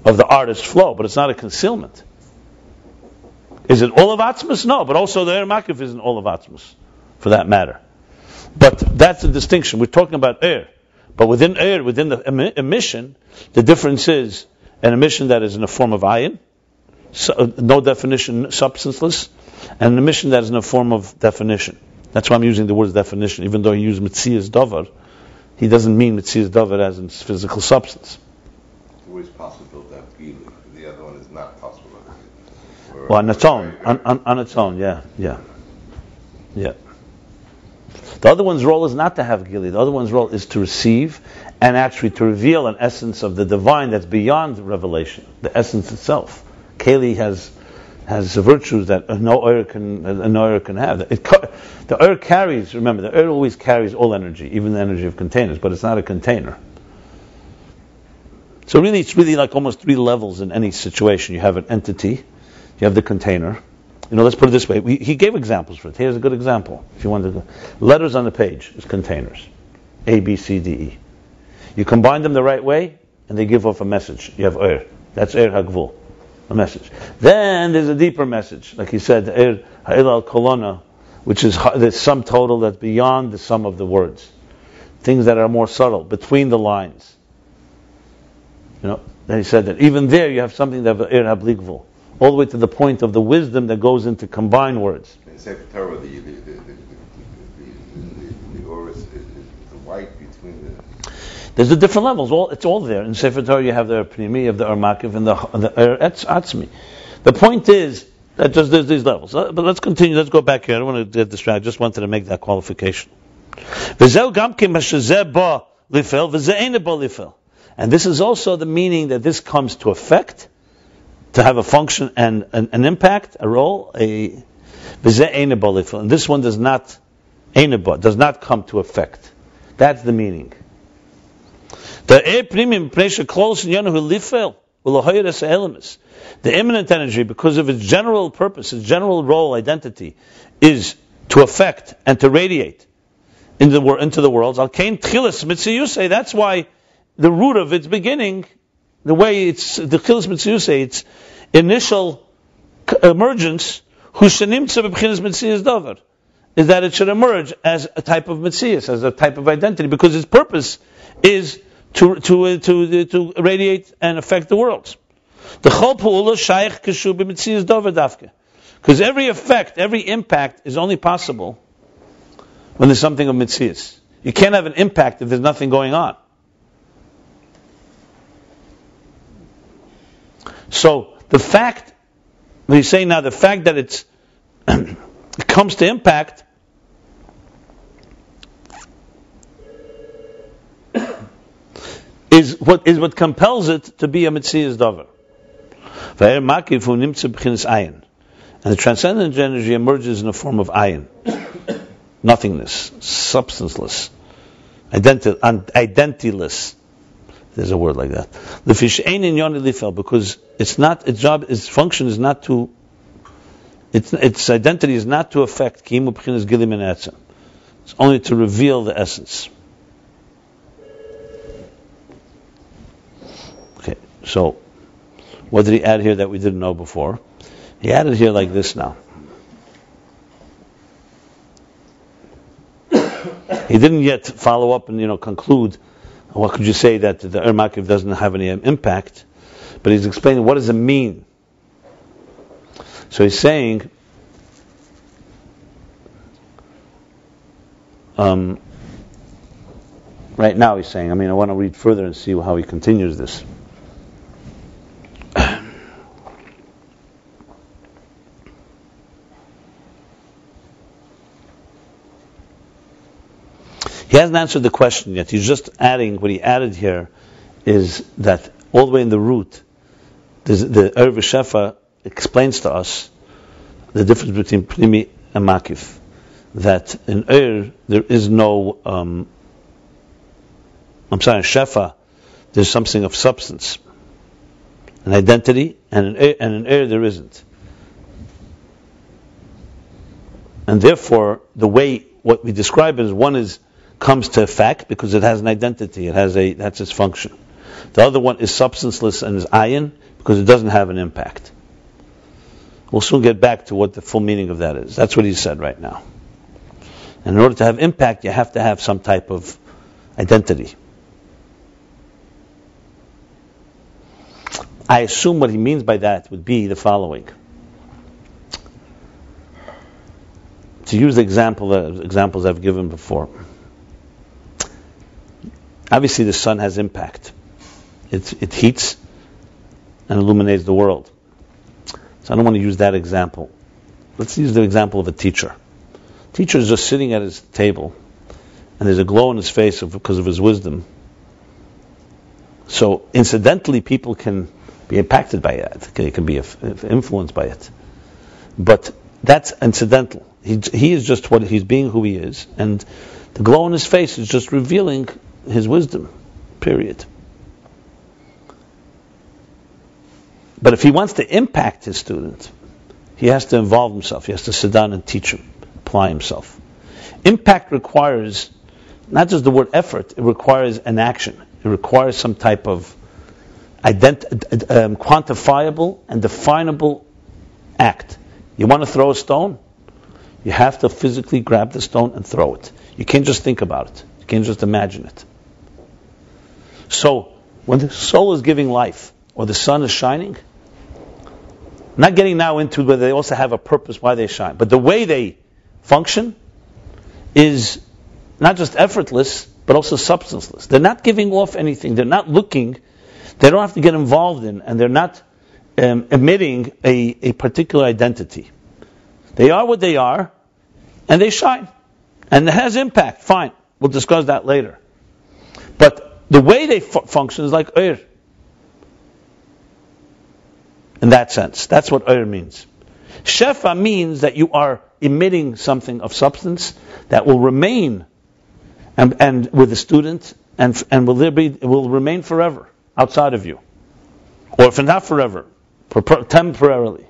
[SPEAKER 1] of the artist's flow, but it's not a concealment. Is it all of Atzmus? No, but also the air makif isn't all of Atzmus, for that matter. But that's the distinction. We're talking about air. But within air, within the emission, the difference is an emission that is in the form of ayin, so, uh, no definition, substanceless, and an emission that is in the form of definition. That's why I'm using the word definition, even though he used mitzias davar, he doesn't mean mitzias davar as in physical substance.
[SPEAKER 2] It's always possible to have. The other one is not possible.
[SPEAKER 1] Well, on its own, on, on, on its own, yeah, yeah, yeah. The other one's role is not to have gili. The other one's role is to receive and actually to reveal an essence of the divine that's beyond revelation, the essence itself. Keli has has virtues that no oil can no can have. It, the oil carries. Remember, the oil always carries all energy, even the energy of containers, but it's not a container. So really, it's really like almost three levels in any situation. You have an entity, you have the container, you know, let's put it this way. We, he gave examples for it. Here's a good example. If you want to, letters on the page is containers, A, B, C, D, E. You combine them the right way, and they give off a message. You have Er. That's Er Hagvul, a message. Then there's a deeper message, like he said, Er Ha'il al Kolona, which is the sum total that's beyond the sum of the words. Things that are more subtle, between the lines. You know, and he said that even there you have something that Er Habligvul all the way to the point of the wisdom that goes into combined words.
[SPEAKER 2] Sefer Torah, the, the, the, the, the, the, is, is, white between the...
[SPEAKER 1] There's the different levels. All It's all there. In Sefer Torah, you have the Pnimi, have the Armakiv, and the, the Atzmi. The point is that there's these levels. Uh, but let's continue. Let's go back here. I don't want to get distracted. I just wanted to make that qualification. And this is also the meaning that this comes to effect to have a function and an, an impact, a role, a and this one does not does not come to effect. That's the meaning. The immanent energy, because of its general purpose, its general role, identity, is to affect and to radiate into the, into the worlds. That's why the root of its beginning the way it's the Chilas Mitzvah its initial emergence, Hushanimtza b'bchinas Mitzias Davar, is that it should emerge as a type of Mitzias, as a type of identity, because its purpose is to to to to radiate and affect the world. The Chol Pu'ula Shaykh Kishu b'Mitzias Davar Dafke, because every effect, every impact is only possible when there's something of Mitzias. You can't have an impact if there's nothing going on. So the fact, we say now, the fact that it's it comes to impact is what is what compels it to be a mitzias davar. And the transcendent energy emerges in the form of ayin, nothingness, substanceless, identi- identityless. There's a word like that. The fish ain't in yoni lifel because it's not its job, its function is not to, its, its identity is not to affect kimu gilim and. It's only to reveal the essence. Okay, so what did he add here that we didn't know before? He added here like this now. he didn't yet follow up and you know conclude what could you say that the Ermakiv doesn't have any impact? But he's explaining what does it mean. So he's saying, um, right now he's saying, I mean, I want to read further and see how he continues this. He hasn't answered the question yet. He's just adding, what he added here is that all the way in the root, the Erv Shefa explains to us the difference between Pnimi and Makif. That in Er, there is no, um, I'm sorry, in Shefa, there's something of substance, an identity, and in Er, and in er there isn't. And therefore, the way what we describe is one is comes to effect because it has an identity, it has a that's its function. The other one is substanceless and is ayin because it doesn't have an impact. We'll soon get back to what the full meaning of that is. That's what he said right now. And in order to have impact, you have to have some type of identity. I assume what he means by that would be the following. To use the example, uh, examples I've given before. Obviously, the sun has impact. It, it heats and illuminates the world. So I don't want to use that example. Let's use the example of a teacher. Teacher is just sitting at his table, and there's a glow in his face because of his wisdom. So incidentally, people can be impacted by it. They can be influenced by it. But that's incidental. He, he is just what he's being who he is, and the glow in his face is just revealing his wisdom. Period. But if he wants to impact his student, he has to involve himself. He has to sit down and teach him, apply himself. Impact requires not just the word effort, it requires an action. It requires some type of ident- um, quantifiable and definable act. You want to throw a stone? You have to physically grab the stone and throw it. You can't just think about it. You can't just imagine it. So, when the soul is giving life, or the sun is shining, not getting now into whether they also have a purpose why they shine, but the way they function is not just effortless, but also substanceless. They're not giving off anything. They're not looking. They don't have to get involved in, and they're not um, emitting a, a particular identity. They are what they are, and they shine. And it has impact. Fine. We'll discuss that later. But the way they fu- function is like Ur. In that sense. That's what Ur means. Shefa means that you are emitting something of substance that will remain and, and with the student and, and will, be, will remain forever outside of you. Or if not forever, temporarily.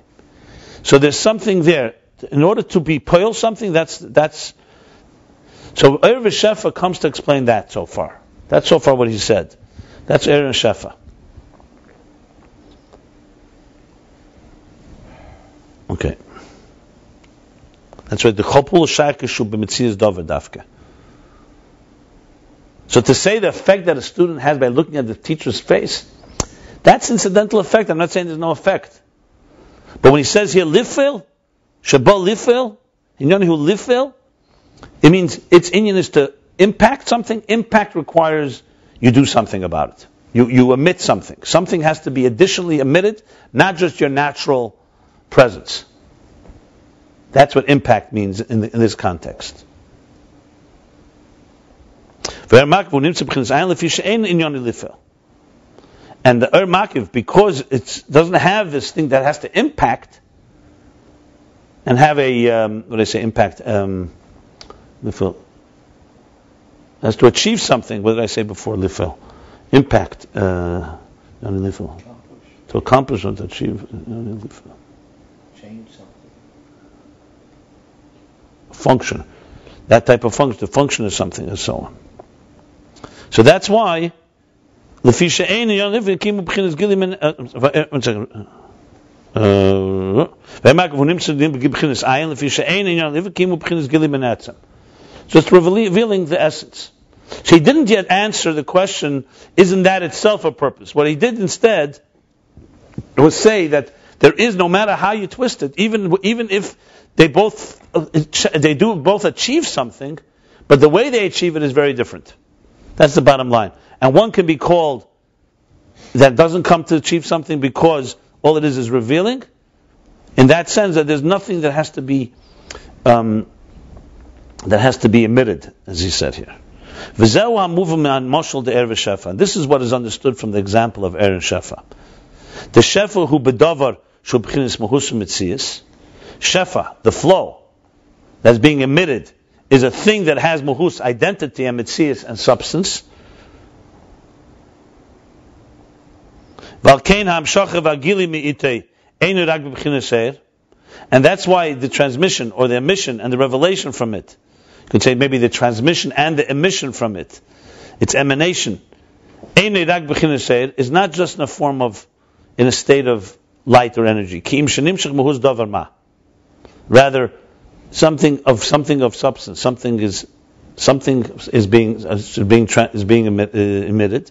[SPEAKER 1] So there's something there. In order to be poil something, that's that's. So Erev Shefa comes to explain that so far. That's so far what he said. That's Erev Shefa. Okay. That's right. The chopul shakishu b'mitzias davar dafke. So to say the effect that a student has by looking at the teacher's face, that's incidental effect. I'm not saying there's no effect. But when he says here lifil, shabal lifil, inyan who lifil, it means its inyan is to impact something. Impact requires you do something about it. You, you emit something. Something has to be additionally emitted, not just your natural presence. That's what impact means in, the, in this context. And the Ur Makif, because it doesn't have this thing that has to impact and have a, um, what do I say, impact, um, has to achieve something, what did I say before, lifel? Impact, uh, to accomplish or to achieve, uh, change something. Function. That type of function, to function is something, and so on. So that's why לפי שאין עניין לב הקימו מבחינת גילים, one second. והם הכיוונים צדדים מבחינת עין, לפי שאין עניין לב הקימו מבחינת גילים מן עצם. Just revealing the essence. So he didn't yet answer the question, isn't that itself a purpose? What he did instead was say that there is, no matter how you twist it, even, even if they both, they do both achieve something, but the way they achieve it is very different. That's the bottom line. And one can be called that doesn't come to achieve something because all it is is revealing. In that sense, that there's nothing that has to be um, that has to be emitted, as he said here. This is what is understood from the example of and shefa. The shefa who bedavar. Shefa, the flow that's being emitted, is a thing that has mahus identity and mitzias and substance. And that's why the transmission or the emission and the revelation from it, you could say maybe the transmission and the emission from it, its emanation, is not just in a form of, in a state of light or energy. Rather, something of something of substance, something is something is being is being is being uh, emitted.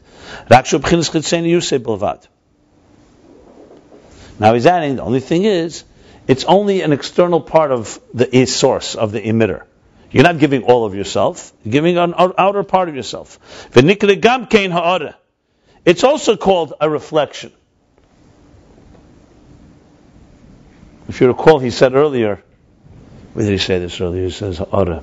[SPEAKER 1] Now he's adding. The only thing is it's only an external part of the source of the emitter. You're not giving all of yourself. You're giving an outer part of yourself. It's also called a reflection. If you recall, he said earlier, where did he say this earlier? He says ha'ara.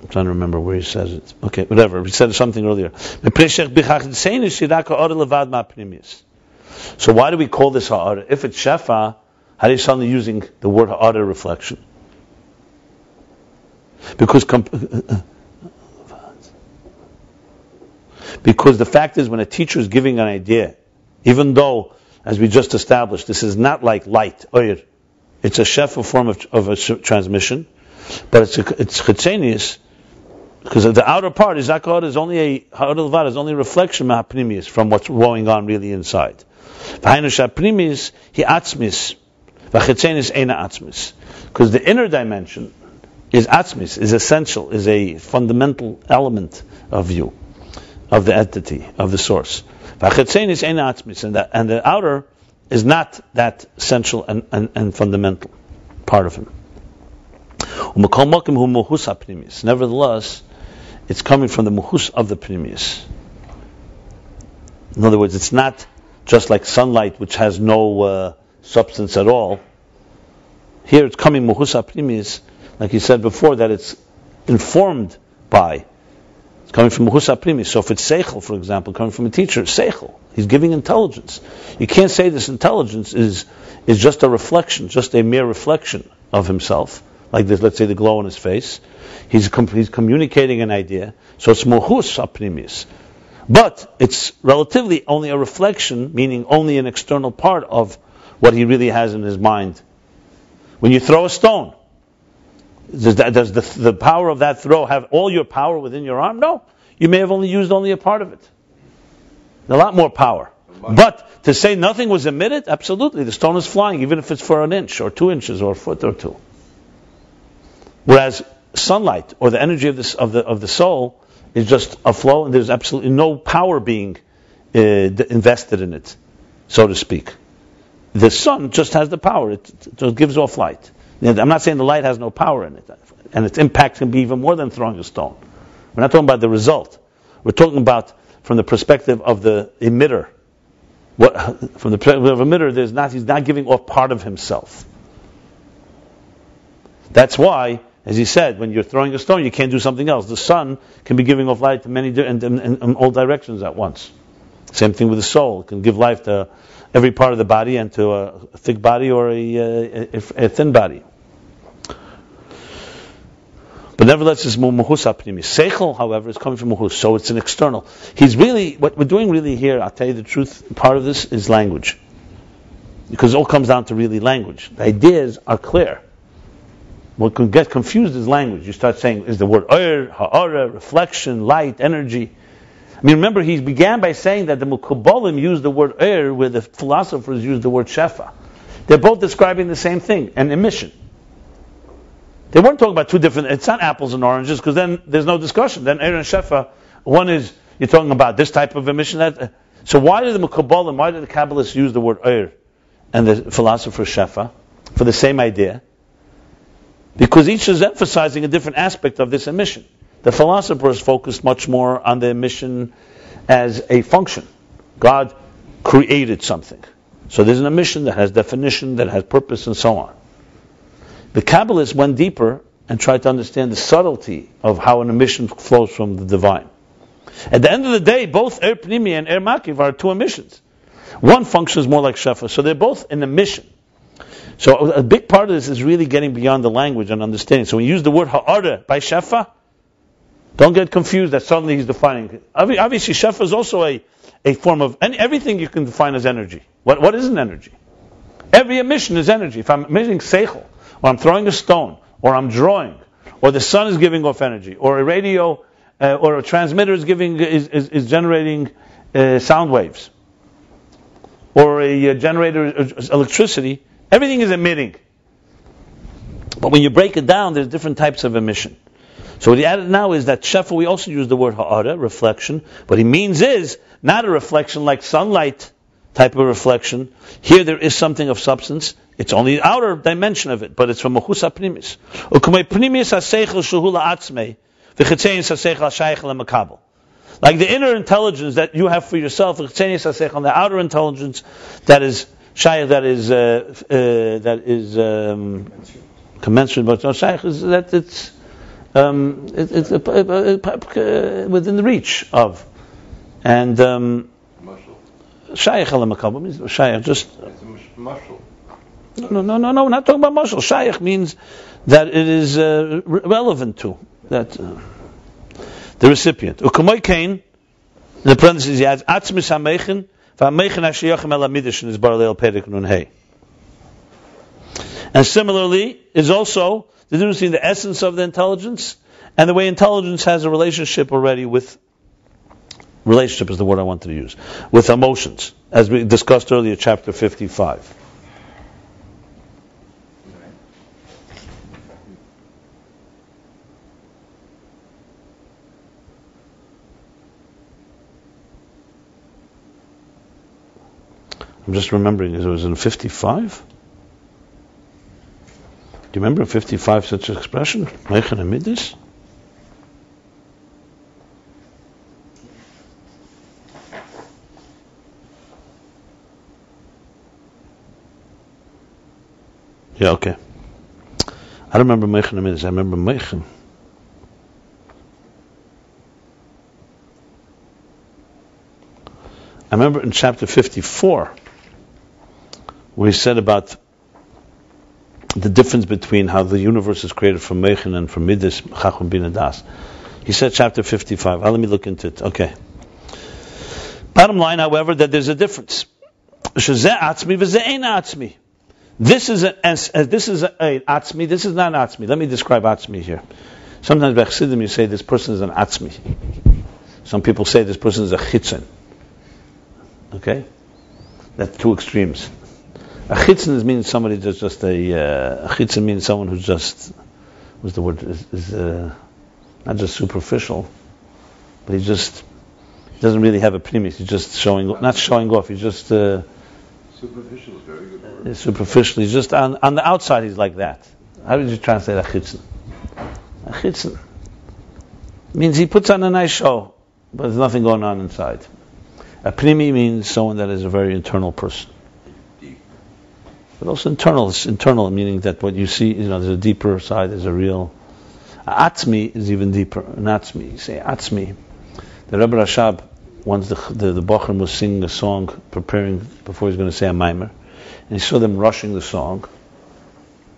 [SPEAKER 1] I'm trying to remember where he says it. Okay, whatever. He said something earlier. So why do we call this ha'ara? If it's shefa, how are you suddenly using the word ha'ara reflection? Because because the fact is when a teacher is giving an idea, even though, as we just established, this is not like light, oir, it's a shefa form of, of a transmission, but it's a, it's chitzenius, because the outer part is zakar is only a ha'od is only a reflection from what's going on really inside. V'hainu he atzmis, ena atzmis. Because the inner dimension is atzmis, is essential, is a fundamental element of you, of the entity, of the source. Ena atzmis, and, and the outer is not that central and, and, and fundamental part of him. Nevertheless, it's coming from the muhus of the pneumius. In other words, it's not just like sunlight, which has no uh, substance at all. Here it's coming muhus pneumius, like you said before, that it's informed by. It's coming from muhus pneumius. So if it's seichel, for example, coming from a teacher, seichel, he's giving intelligence. You can't say this intelligence is is just a reflection, just a mere reflection of himself, like this, let's say the glow on his face. He's, com- he's communicating an idea. So it's mohus apnimis. But it's relatively only a reflection, meaning only an external part of what he really has in his mind. When you throw a stone, does, that, does the, the power of that throw have all your power within your arm? No. You may have only used only a part of it. A lot more power. But to say nothing was emitted, absolutely. The stone is flying, even if it's for an inch or two inches or a foot or two. Whereas sunlight or the energy of, this, of, the, of the soul is just a flow and there's absolutely no power being uh, invested in it, so to speak. The sun just has the power, it, just gives off light. I'm not saying the light has no power in it, and its impact can be even more than throwing a stone. We're not talking about the result. We're talking about from the perspective of the emitter. What, from the perspective of emitter, there's not, he's not giving off part of himself. That's why as he said, when you're throwing a stone, you can't do something else. The sun can be giving off light to many in, in, in all directions at once. Same thing with the soul; it can give life to every part of the body and to a, thick body or a, a, a thin body. But nevertheless, it's muhus apnimi. Seichel, however, is coming from muhus, so it's an external. He's really what we're doing really here. I'll tell you the truth. Part of this is language, because it all comes down to really language. The ideas are clear. What can get confused is language. You start saying, is the word oir, ha'ara, reflection, light, energy. I mean, remember, he began by saying that the Mukabalim used the word oir where the philosophers used the word shefa. They're both describing the same thing, an emission. They weren't talking about two different, it's not apples and oranges, because then there's no discussion. Then oir and shefa, one is, you're talking about this type of emission. That, so why did the Mukabalim, why did the Kabbalists use the word oir and the philosopher shefa? For the same idea because each is emphasizing a different aspect of this emission. The philosophers focused much more on the emission as a function. God created something. So there's an emission that has definition, that has purpose, and so on. The Kabbalists went deeper and tried to understand the subtlety of how an emission flows from the divine. At the end of the day, both Er Pnimi and Er Makiv are two emissions. One functions more like Shefa, so they're both an emission. So a big part of this is really getting beyond the language and understanding. So you use the word Ha'ara by Shefa, don't get confused that suddenly he's defining. Obviously, Shefa is also a, a form of, and everything you can define as energy. What, what is an energy? Every emission is energy. If I'm emitting seichel, or I'm throwing a stone, or I'm drawing, or the sun is giving off energy, or a radio uh, or a transmitter is giving is, is, is generating uh, sound waves, or a, a uh, generator electricity, everything is emitting. But when you break it down, there's different types of emission. So what he added now is that shefa, we also use the word ha'ara, reflection. What he means is not a reflection like sunlight type of reflection. Here there is something of substance. It's only the outer dimension of it, but it's from Machusa Primis. Like the inner intelligence that you have for yourself, the outer intelligence that is shaykh, that is uh, uh, that is um, commensurate, but no shaykh is that it's um, it, it's uh, within the reach of, and um, shaykh al means shaykh just. No, no, no, no, we're not talking about mashal. Shaykh means that it is uh, relevant to that uh, the recipient. Ukamoy kain, the parentheses he adds atzmis hamechen And similarly is also the difference between the essence of the intelligence and the way intelligence has a relationship already with relationship is the word I wanted to use with emotions, as we discussed earlier, chapter fifty-five. I'm just remembering, it was in 55? Do you remember in 55 such expression? Meichen Amidis? Yeah, okay. I don't remember Meichen Amidis, I remember Meichen. I remember in chapter 54, he said about the difference between how the universe is created from Mechin and from Midas, Chachum Bin Das. He said chapter 55. Ah, let me look into it. Okay. Bottom line, however, that there's a difference. This is a, as, as this is a, a atzmi. This is not an atzmi. Let me describe atzmi here. Sometimes by you say this person is an atzmi. Some people say this person is a chitzen. Okay, that's two extremes. A chitzin means somebody that's just a, uh, a chitzin means someone who's just, what's the word, is, is uh, not just superficial, but he just doesn't really have a primis. He's just showing, not showing off. He's just uh,
[SPEAKER 2] superficial. Is very good word.
[SPEAKER 1] Superficial. He's just on on the outside. He's like that. How did you translate a chitzin? A chitzin means he puts on a nice show, but there's nothing going on inside. A primi means someone that is a very internal person but also internal. It's internal, meaning that what you see, you know, there's a deeper side, there's a real. Atzmi is even deeper. An atzmi. You say atzmi. The Rebbe Rashab, once the the, the Bochum was singing a song, preparing before he's going to say a maamar, and he saw them rushing the song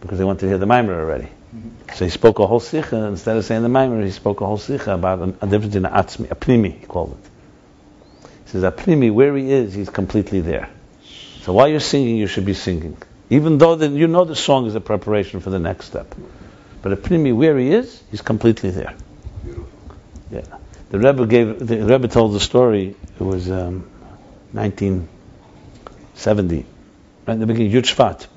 [SPEAKER 1] because they wanted to hear the maamar already. Mm-hmm. So he spoke a whole sikha instead of saying the maamar, he spoke a whole sikha about a, a difference in a atzmi, a primi, he called it. He says a primi, where he is, he's completely there. So while you're singing, you should be singing. Even though the, you know the song is a preparation for the next step. But a primi, where he is, he's completely there.
[SPEAKER 2] Beautiful.
[SPEAKER 1] Yeah. The Rebbe gave, the Rebbe told the story, it was um, 1970, right in the beginning, Yud Shvat.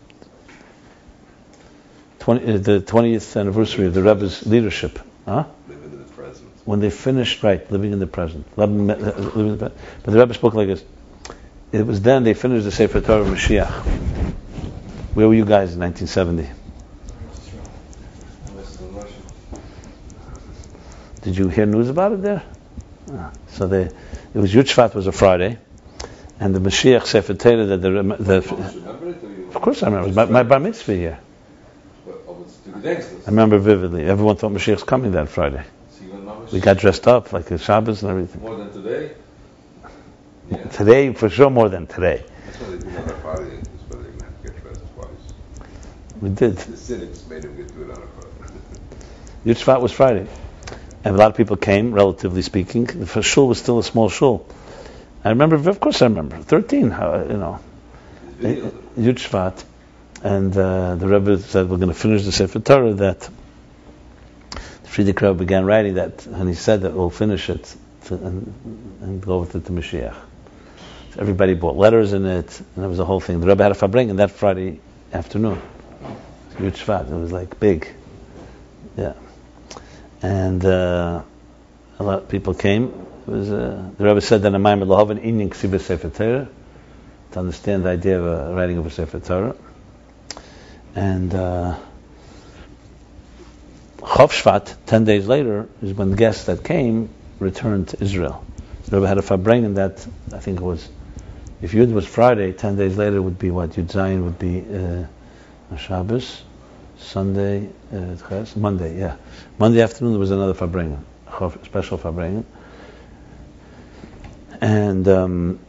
[SPEAKER 1] 20, uh, the 20th anniversary of the Rebbe's leadership. Huh?
[SPEAKER 2] Living in the present.
[SPEAKER 1] When they finished, right, living in the present. Living, uh, in the, but the Rebbe spoke like this. It was then they finished the Sefer Torah of Mashiach. Where were you guys in 1970? Did you hear news about it there? Ah, so they, it was Yud was a Friday, and the Mashiach Sefer Torah that the, the,
[SPEAKER 2] the
[SPEAKER 1] of course I remember my, my bar mitzvah here. I remember vividly. Everyone thought Mashiach's coming that Friday. We got dressed up like a Shabbos and everything.
[SPEAKER 2] More than today? Yeah.
[SPEAKER 1] Today, for sure, more than today.
[SPEAKER 2] That's why they do it on a Friday, that's why they have to get dressed twice.
[SPEAKER 1] We did.
[SPEAKER 2] The cynics made them get to it on a Friday.
[SPEAKER 1] Yud Shvat was Friday. And a lot of people came, relatively speaking. The shul was still a small shul. I remember, of course I remember, 13, how, you know. Yud Shvat. And uh, the Rebbe said, we're going to finish the Sefer Torah that the Frierdiker Rebbe began writing that, and he said that we'll finish it to, and, and go with it to Mashiach. So everybody bought letters in it, and it was a whole thing. The Rebbe had a fabrengen that Friday afternoon. Yud Shvat. It was like big. Yeah. And uh, a lot of people came. It was, uh, the Rebbe said that a maamar Lahavan Inyan Ksiva Sefer Torah, to understand the idea of a writing of a Sefer Torah. And uh, Shvat, 10 days later, is when the guests that came returned to Israel. The Rebbe had a fabrengen that, I think it was, if Yud was Friday, 10 days later would be what? Yud Zayin would be uh, Shabbos, Sunday, uh, Monday, yeah. Monday afternoon there was another fabrengen, special fabrengen. And um,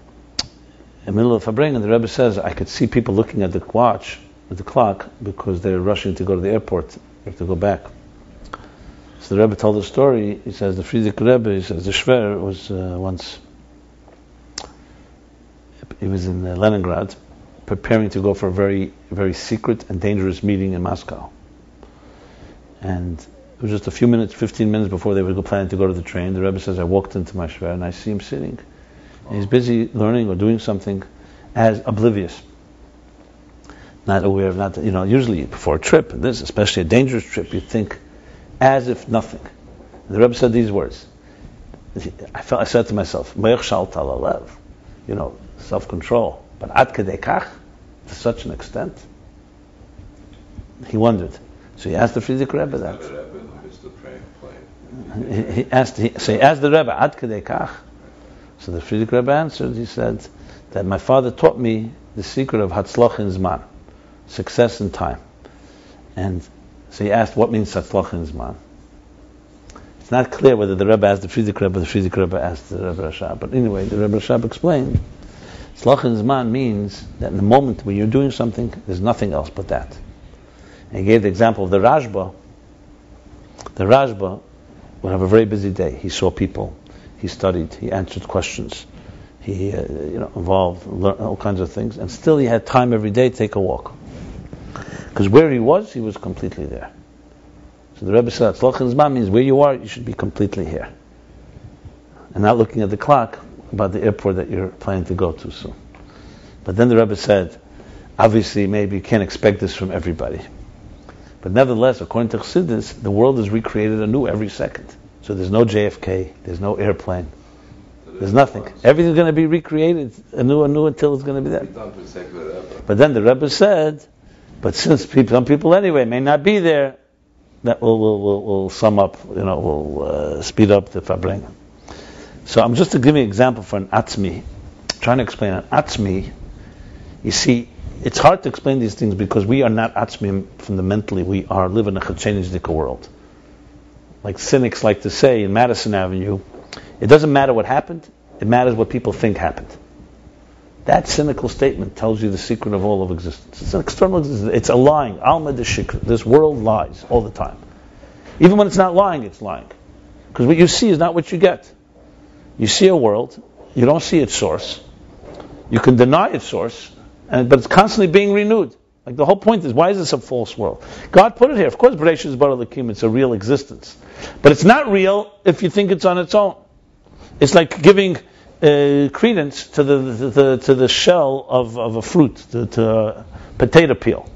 [SPEAKER 1] in the middle of fabrengen, the Rebbe says, I could see people looking at the watch, at the clock, because they're rushing to go to the airport. They have to go back. So the Rebbe told the story. He says the Frierdiker Rebbe, he says the Shver was uh, once, he was in uh, Leningrad, preparing to go for a very, very secret and dangerous meeting in Moscow. And it was just a few minutes, 15 minutes before they were planning to go to the train. The Rebbe says, I walked into my Shver and I see him sitting. And he's busy learning or doing something as oblivious. Not aware of, not, you know, usually before a trip, and this, especially a dangerous trip, you think as if nothing. And the Rebbe said these words. I felt, I said to myself, "Me'ech shal talalev," you know, self-control. But ad kedei kach, to such an extent, he wondered. So he asked the Frierdiker Rebbe that.
[SPEAKER 2] Have it up in the Mr. Train plane.
[SPEAKER 1] He, he asked, he, so he asked the Rebbe, ad kedei kach. So the Frierdiker Rebbe answered. He said that my father taught me the secret of hatzlach in zman, success in time. And so he asked, what means hatzlach in zman? It's not clear whether the Rebbe asked the Frierdiker Rebbe or the Frierdiker Rebbe asked the Rebbe Rashab. But anyway, the Rebbe Rashab explained, hatzlach in zman means that in the moment when you're doing something, there's nothing else but that. And he gave the example of the Rajba. The Rajba would have a very busy day. He saw people, he studied, he answered questions, he uh, you know involved, learned all kinds of things, and still he had time every day to take a walk. Because where he was, he was completely there. So the Rebbe said, "Tzlach Zman means where you are, you should be completely here, and not looking at the clock about the airport that you're planning to go to soon." But then the Rebbe said, obviously, maybe you can't expect this from everybody. But nevertheless, according to Chassidus, the world is recreated anew every second. So there's no JFK, there's no airplane, there's nothing. Everything's going to be recreated anew, anew until it's going to be there. But then the Rebbe said, but since people, some people anyway may not be there, that will will will, will sum up, you know, will uh, speed up the fabrengen. So I'm just to give you an example for an atzmi, trying to explain an atzmi. You see, it's hard to explain these things because we are not atzmi fundamentally. We are living in a chachenizdik world. Like cynics like to say in Madison Avenue, it doesn't matter what happened; it matters what people think happened. That cynical statement tells you the secret of all of existence. It's an external existence. It's a lying. Alma. This world lies all the time. Even when it's not lying, it's lying. Because what you see is not what you get. You see a world, you don't see its source. You can deny its source, and, but it's constantly being renewed. Like the whole point is, why is this a false world? God put it here. Of course, Bereshit is bara Elokim, it's a real existence. But it's not real if you think it's on its own. It's like giving uh, credence to the, the, the to the shell of, of a fruit, to, to potato peel.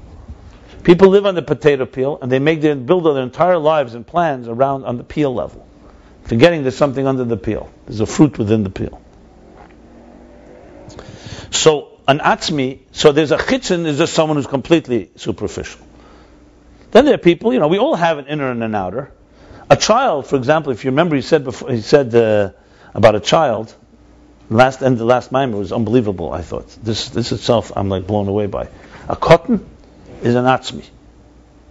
[SPEAKER 1] People live on the potato peel, and they make their build their entire lives and plans around on the peel level, forgetting there's something under the peel. There's a fruit within the peel. So an atzmi, so there's a chitzin is just someone who's completely superficial. Then there are people, you know, we all have an inner and an outer. A child, for example, if you remember, he said before, he said uh, about a child. Last end, the last maamar was unbelievable. I thought this, this itself, I'm like blown away by. A katan is an atzmi.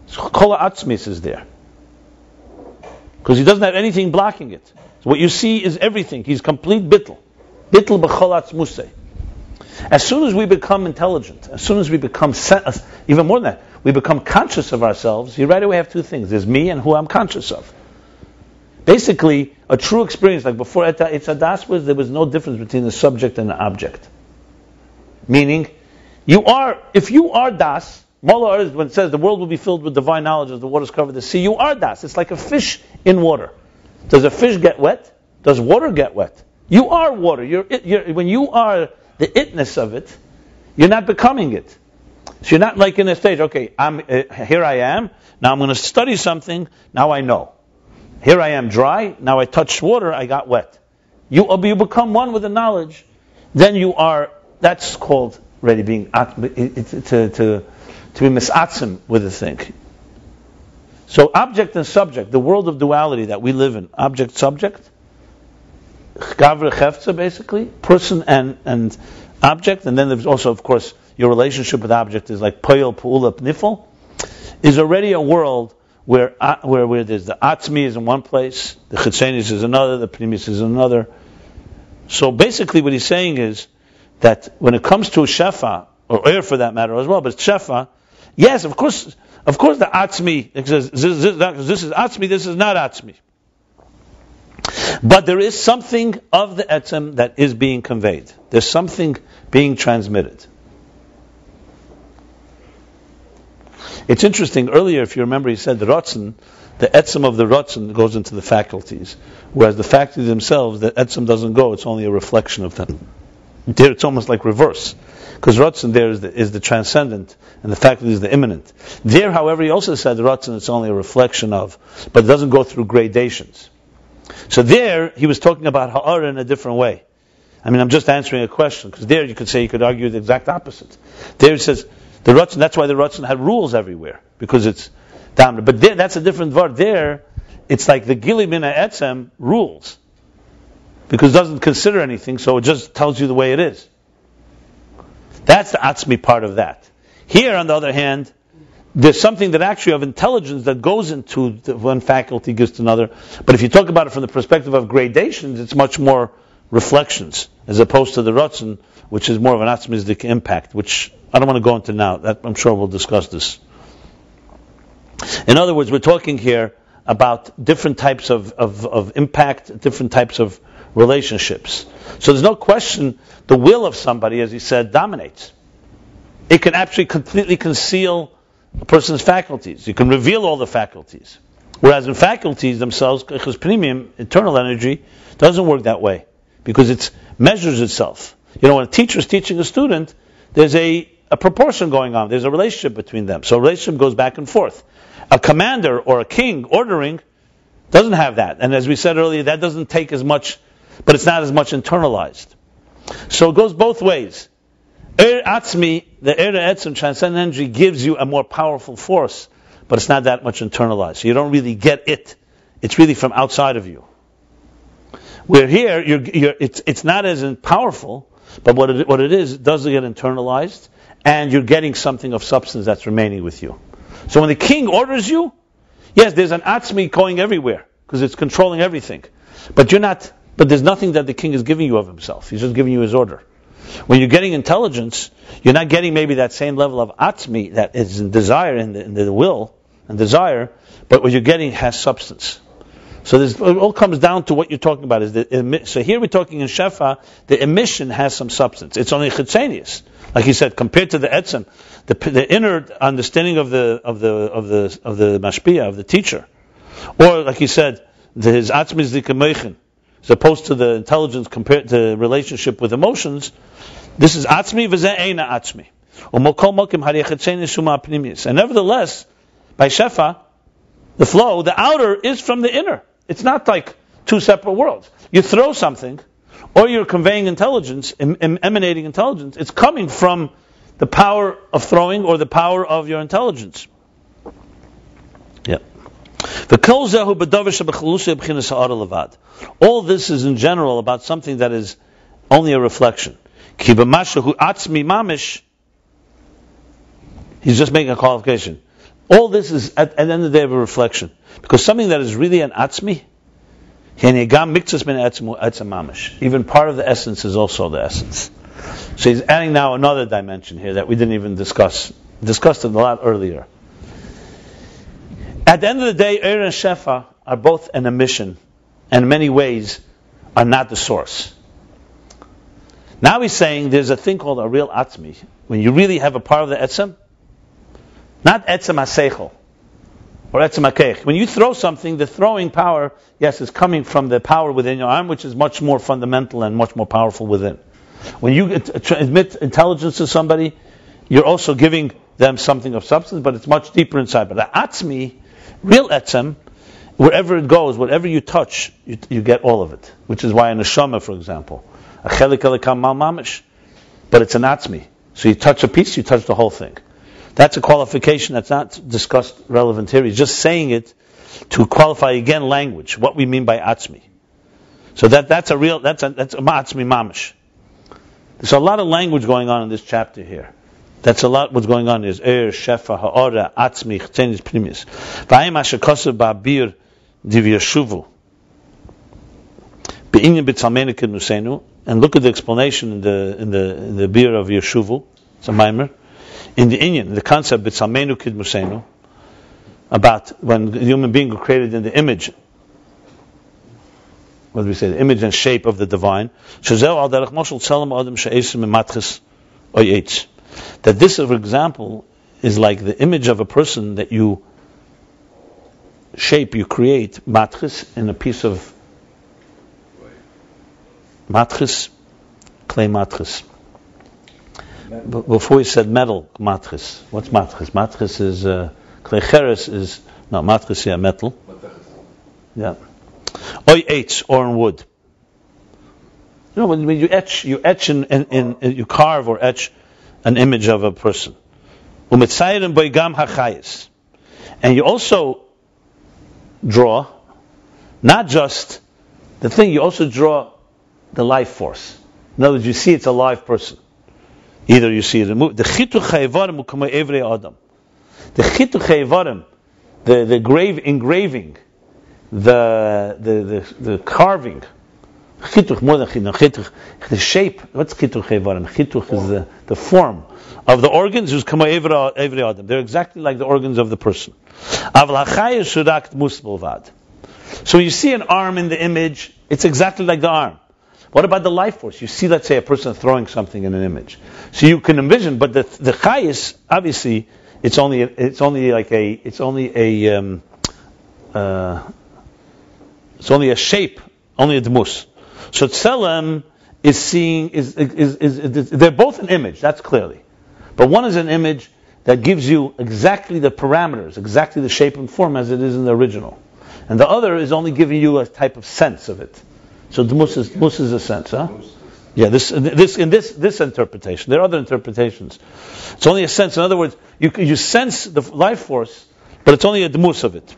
[SPEAKER 1] So Kol is there. Because he doesn't have anything blocking it. So what you see is everything. He's complete bittel. Bittel b'chol musay. As soon as we become intelligent, as soon as we become, even more than that, we become conscious of ourselves, you right away have two things. There's me and who I'm conscious of. Basically, a true experience, like before Etzadas was, there was no difference between the subject and the object. Meaning, you are, if you are Das, Mola when it says the world will be filled with divine knowledge as the waters cover the sea, you are Das. It's like a fish in water. Does a fish get wet? Does water get wet? You are water. You're, you're, when you are the itness of it, you're not becoming it. So you're not like in a stage, okay, I'm, uh, here I am, now I'm going to study something, now I know. Here I am dry, now I touched water, I got wet. You, uh, you become one with the knowledge, then you are, that's called ready being, to, to be misatzim with the thing. So object and subject, the world of duality that we live in, object, subject, gavre chefza basically, person and, and object, and then there's also, of course, your relationship with object is like poyel, pu'ula, nifel, is already a world where, uh, where, where there's the atzmi is in one place, the chitzenis is another, the primis is another. So basically what he's saying is that when it comes to shefa, or ohr for that matter as well, but shefa, yes, of course, of course the atzmi, says, this, this, this is atzmi, this is not atzmi. But there is something of the etzem that is being conveyed. There's something being transmitted. It's interesting, earlier, if you remember, he said the rotzen, the etzem of the rotzen goes into the faculties, whereas the faculties themselves, the etzem doesn't go, it's only a reflection of them. It's almost like reverse. Because rotzen there is the, is the, transcendent, and the faculty is the immanent. There, however, he also said rotzen is only a reflection of, but it doesn't go through gradations. So there, he was talking about ha'ara in a different way. I mean, I'm just answering a question, because there you could say, you could argue the exact opposite. There he says, the Ratzin, that's why the Ratzin had rules everywhere, because it's damned. But there, that's a different word. There, it's like the Gili Mina Etzem rules, because it doesn't consider anything, so it just tells you the way it is. That's the Atzmi part of that. Here, on the other hand, there's something that actually of intelligence that goes into one faculty gives to another. But if you talk about it from the perspective of gradations, it's much more reflections as opposed to the Ratzin, which is more of an Atzmizdik impact, which I don't want to go into now. That, I'm sure we'll discuss this. In other words, we're talking here about different types of, of, of impact, different types of relationships. So there's no question the will of somebody, as he said, dominates. It can actually completely conceal a person's faculties. You can reveal all the faculties. Whereas in faculties themselves, premium, internal energy, doesn't work that way because it measures itself. You know, when a teacher is teaching a student, there's a, a proportion going on. There's a relationship between them. So a relationship goes back and forth. A commander or a king ordering doesn't have that. And as we said earlier, that doesn't take as much, but it's not as much internalized. So it goes both ways. Er Atzmi, the Er Etzim, transcendent energy, gives you a more powerful force, but it's not that much internalized. So you don't really get it. It's really from outside of you. Where here, you're, you're, it's, it's not as powerful, but what it, what it is, it does get internalized, and you're getting something of substance that's remaining with you. So when the king orders you, yes, there's an atzmi going everywhere, because it's controlling everything. But you're not, but there's nothing that the king is giving you of himself. He's just giving you his order. When you're getting intelligence, you're not getting maybe that same level of atzmi that is in desire, in the, in the will and desire, but what you're getting has substance. So this, it all comes down to what you're talking about. Is the, so here we're talking in Shefa, the emission has some substance. It's only chitzenius. Like he said, compared to the etzem, the, the inner understanding of the of the of the of the mashpia of the teacher, or like he said, the, his atzmi is as opposed to the intelligence compared to relationship with emotions. This is atzmi v'zeh eina atzmi. And nevertheless, by shefa, the flow, the outer is from the inner. It's not like two separate worlds. You throw something, or you're conveying intelligence, em- em- emanating intelligence. It's coming from the power of throwing or the power of your intelligence. All this is in general about something that is only a reflection. He's just making a qualification All this is at, at the end of the day of a reflection. Because something that is really an atzmi, even part of the essence is also the essence. So he's adding now another dimension here that we didn't even discuss. Discussed it a lot earlier. At the end of the day, Er and Shefa are both an emission, and in many ways are not the source. Now he's saying there's a thing called a real atzmi. When you really have a part of the etzem, not etzem asechel or etzem akeich. When you throw something, the throwing power, yes, is coming from the power within your arm, which is much more fundamental and much more powerful within. When you transmit intelligence to somebody, you're also giving them something of substance, but it's much deeper inside. But the atzmi, real etzem, wherever it goes, whatever you touch, you, you get all of it. Which is why in a shama, for example, a chelek Eloka mima'al mamish, but it's an atzmi. So you touch a piece, you touch the whole thing. That's a qualification that's not discussed relevant here. He's just saying it to qualify again language, what we mean by atzmi. So that, that's a real, that's a, that's a atzmi mamish. There's a lot of language going on in this chapter here. That's a lot what's going on. Is er, shefa, ha'ora, atzmi, chtenis, primis. V'ayim asher ba'bir div yeshuvu. Be'inyan b'tzalmenu nusenu. And look at the explanation in the, in the, in the beer of Yeshuvu. It's a maamar. In the Inyan, the concept b'tzalmenu kidmusenu, about when the human being created in the image what do we say, the image and shape of the divine. That this, for example, is like the image of a person that you shape, you create, matris, in a piece of matris, clay matris. Before we said metal matris. What's matris? Matris is, uh, clay cheres is, no, matris, yeah, metal. Yeah. Oy etch or in wood. You know, when, you etch, you etch in, in, in, you carve or etch an image of a person. And you also draw not just the thing, you also draw the life force. In other words, you see it's a live person. Either you see it move. The chitu adam. The chitu the the grave engraving the the the, the carving. Chituch more than chituch, the shape. What's chituch evarim? Chituch is the, the form of the organs. Who's kama every adam. They're exactly like the organs of the person. So you see an arm in the image, it's exactly like the arm. What about the life force? You see, let's say, a person throwing something in an image. So you can envision, but the the chayis, obviously, it's only it's only like a it's only a um, uh, it's only a shape, only a dmus. So tselem is seeing is, is, is, is, they're both an image. That's clearly, but one is an image that gives you exactly the parameters, exactly the shape and form as it is in the original, and the other is only giving you a type of sense of it. So dmus is is a sense, huh? Yeah, this, this, in this, this interpretation. There are other interpretations. It's only a sense. In other words, you, you sense the life force, but it's only a dmus of it.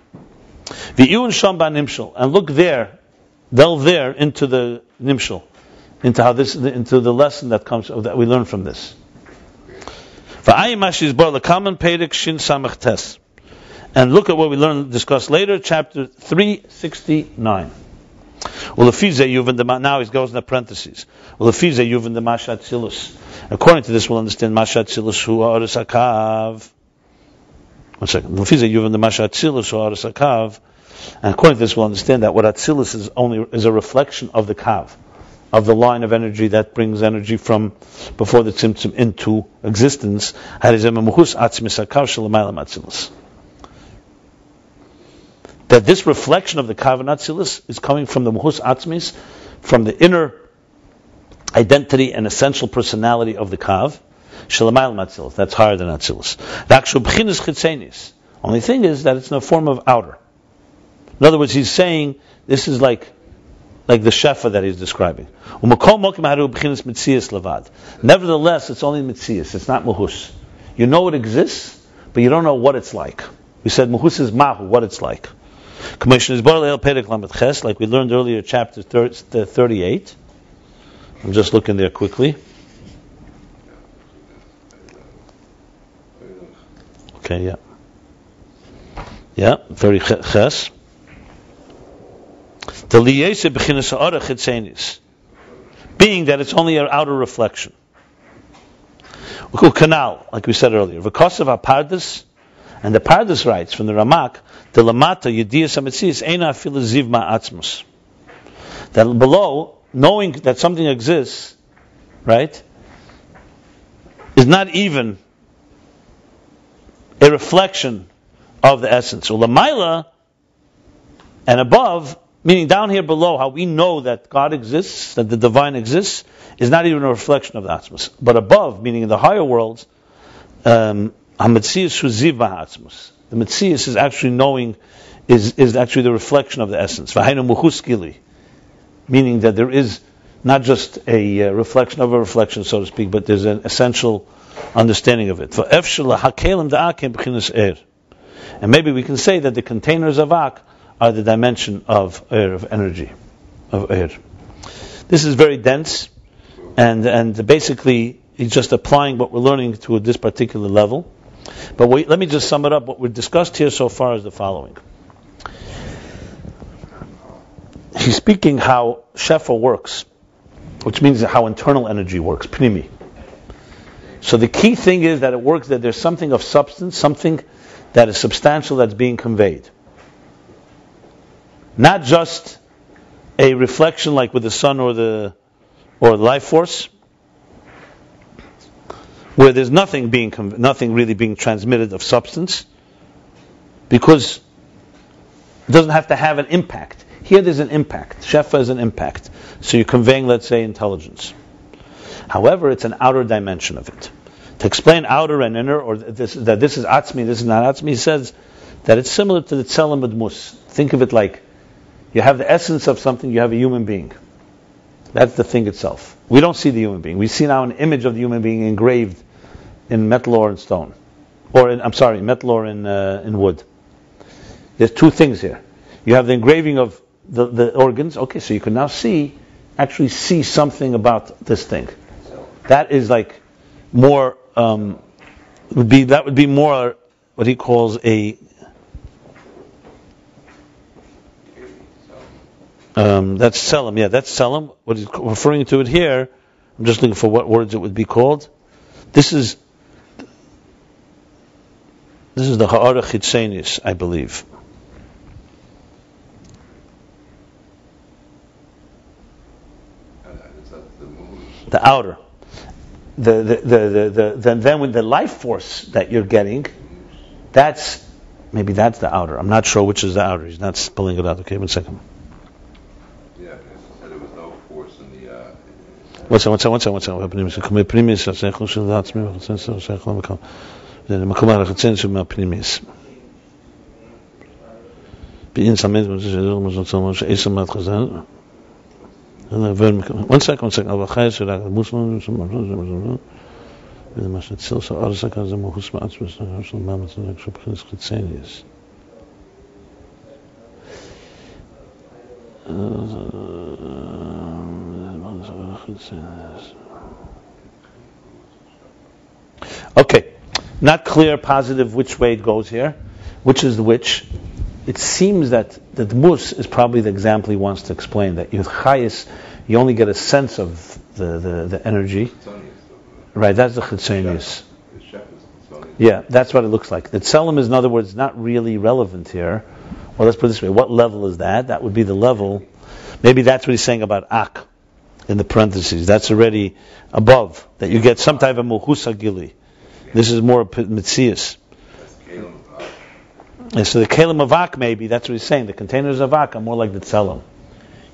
[SPEAKER 1] V'iyun sham nimshal, and look there, delve there into the nimshal, into how this, into the lesson that comes that we learn from this. And look at what we learn discuss later, chapter three sixty nine. Well, now he goes in the parentheses. Well, the mashat According to this, we'll understand mashat silus who are akav. One second. Lefiza Yuvan the Masha Atzilus or Aras Kav. And according to this, we'll understand that what Atzilus is only is a reflection of the Kav, of the line of energy that brings energy from before the Tzimtzum into existence. That this reflection of the Kav and Atzilus is coming from the Muhus Atzmis, from the inner identity and essential personality of the Kav, Shalamayel Matzilus. That's higher than Atzilus. The actual Only thing is that it's in a form of outer. In other words, he's saying this is like like the shefa that he's describing. Nevertheless, it's only mitzias. It's not muhus. You know it exists, but you don't know what it's like. We said muhus is mahu, what it's like. Like we learned earlier, chapter 38. I'm just looking there quickly. Okay, yeah. Yeah, very ches. The liyese b'chinas ha'ara chitzenis, being that it's only an outer reflection. Canal, like we said earlier, v'kosav ha'pardas, and the Pardas writes from the Ramak, the Lamata Yediyas Hamitzis Eina Afilu Ziv Ma'atzmus. That below, knowing that something exists, right, is not even a reflection of the essence. So Lamaila and above, meaning down here below, how we know that God exists, that the divine exists, is not even a reflection of the Atzmus. But above, meaning in the higher worlds, um, the Metzias is actually knowing, is, is actually the reflection of the essence. Meaning that there is not just a uh, reflection of a reflection, so to speak, but there's an essential understanding of it. And maybe we can say that the containers of Ak are the dimension of ohr, of energy, of ohr. This is very dense, and, and basically he's just applying what we're learning to this particular level. But let me just sum it up. What we've discussed here so far is the following. He's speaking how Shefa works, which means how internal energy works, pnimi. So the key thing is that it works that there's something of substance, something that is substantial that's being conveyed. Not just a reflection like with the sun or the or life force, where there's nothing being nothing really being transmitted of substance, because it doesn't have to have an impact. Here there's an impact. Shefa is an impact. So you're conveying, let's say, intelligence. However, it's an outer dimension of it. To explain outer and inner, or this, that this is atzmi, this is not atzmi, he says that it's similar to the tzelem mus. Think of it like you have the essence of something, you have a human being. That's the thing itself. We don't see the human being. We see now an image of the human being engraved in metal or in stone, or in, I'm sorry, metal or in uh, in wood. There's two things here. You have the engraving of the, the organs. Okay, so you can now see, actually see something about this thing. That is like more um, would be that would be more what he calls a um, that's selim. Yeah, that's selim. What he's referring to it here. I'm just looking for what words it would be called. This is this is the Ha'ara Chitzenis, I believe. The outer. The, the, the, the, the, then, then with the life force that you're getting, that's, maybe that's the outer. I'm not sure which is the outer. He's not spelling it out. Okay, one second. מצא, מצא, מצא, מצא, בפנימיס, בפנימיס, השכל של עצמי, וחצנס, השכל למקום. זה למקום הרחצנס מהפנימיס. באין סמד, לא זה לא מזוצר, מה שעשר מעט חז"ל. One second, one second, אבל חי של המוסלמים, לא זה מה שצילסה ארסקה זה מחוץ מעצמס, של מאמץ, זה כשבחינת חיצניאס. Okay, not clear, positive which way it goes here, which is which. It seems that that mus is probably the example he wants to explain. That with chayis, you only get a sense of the, the, the energy. Right, that's the chitzonius. Yeah, that's what it looks like. The tselem is, in other words, not really relevant here. Well, let's put it this way: what level is that? That would be the level. Maybe that's what he's saying about ak in the parentheses. That's already above that you get some type of muhusa gili. This is more mitzias. And so the kalim of ak maybe that's what he's saying. The containers of ak are more like the tselem.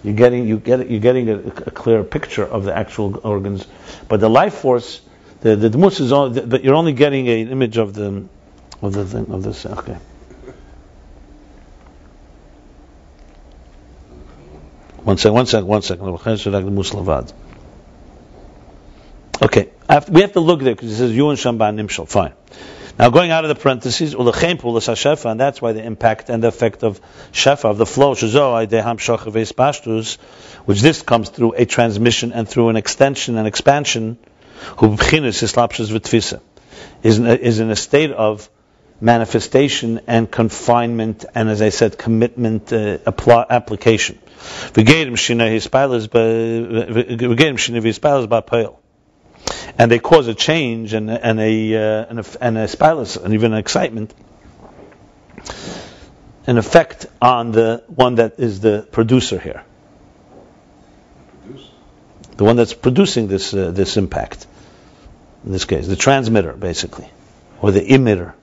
[SPEAKER 1] You're getting you get you're getting a, a, clear picture of the actual organs, but the life force, the the dmus is only, but you're only getting an image of the of the thing of this. Okay. One second, one second, one second. Okay, we have to look there because it says Yuan Shamban Nimshal. Fine. Now going out of the parentheses, and that's why the impact and the effect of shefa of the flow, which this comes through a transmission and through an extension and expansion, is in a, is in a state of manifestation and confinement, and as I said, commitment uh, apply, application. And they cause a change and, and a uh, and a, and a spilus and even an excitement, an effect on the one that is the producer here, the one that's producing this uh, this impact. In this case, the transmitter, basically, or the emitter.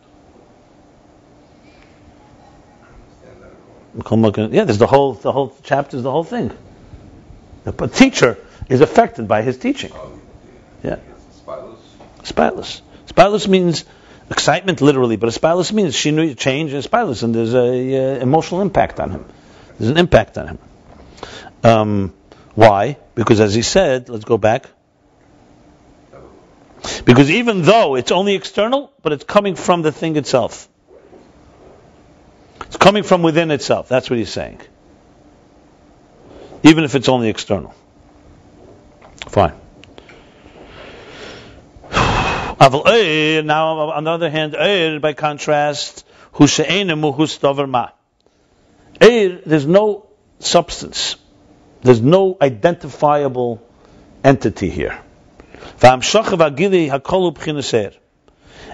[SPEAKER 1] Yeah, there's the whole the whole chapter is the whole thing. The teacher is affected by his teaching. Yeah. Spilus. Spilus means excitement literally, but a spilus means shinui, change, and spilus, and there's a uh, emotional impact on him. There's an impact on him. Um, why? Because as he said, let's go back. Because even though it's only external, but it's coming from the thing itself. It's coming from within itself. That's what he's saying. Even if it's only external. Fine. Eh, now, on the other hand, eh, by contrast, eh, there's no substance. There's no identifiable entity here.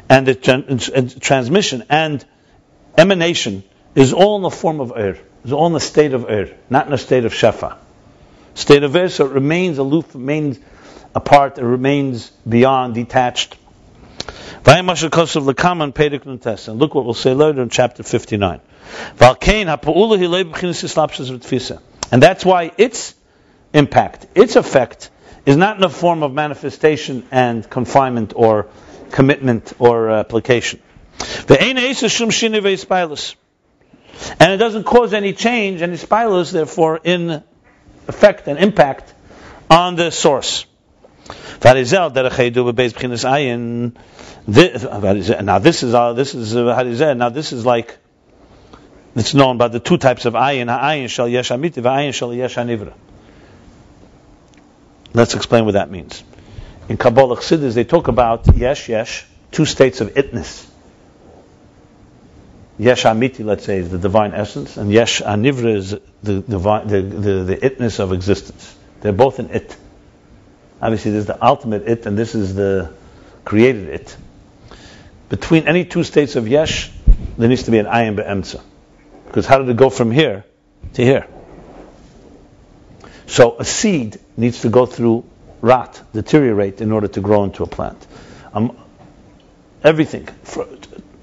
[SPEAKER 1] And the transmission and emanation is all in the form of ohr. It's all in the state of ohr, not in a state of shefa. State of ohr, so it remains aloof, remains apart, it remains beyond, detached. And look what we'll say later in chapter 59. And that's why its impact, its effect, is not in the form of manifestation and confinement or commitment or uh, application. And it doesn't cause any change, any spilus, therefore, in effect and impact on the source. Now this is uh, this is uh, now this is like it's known by the two types of ayin ayin shal yesh ayin shal yesh anivra. Let's explain what that means. In Kabbalah Chassidus, they talk about yesh yesh, two states of itness. Yesh Amiti, let's say, is the divine essence, and Yesh Anivra is the, divine, the, the, the itness of existence. They're both an it. Obviously, there's the ultimate it, and this is the created it. Between any two states of Yesh, there needs to be an ayin be'emtza. Because how did it go from here to here? So a seed needs to go through rot, deteriorate, in order to grow into a plant. Um, everything.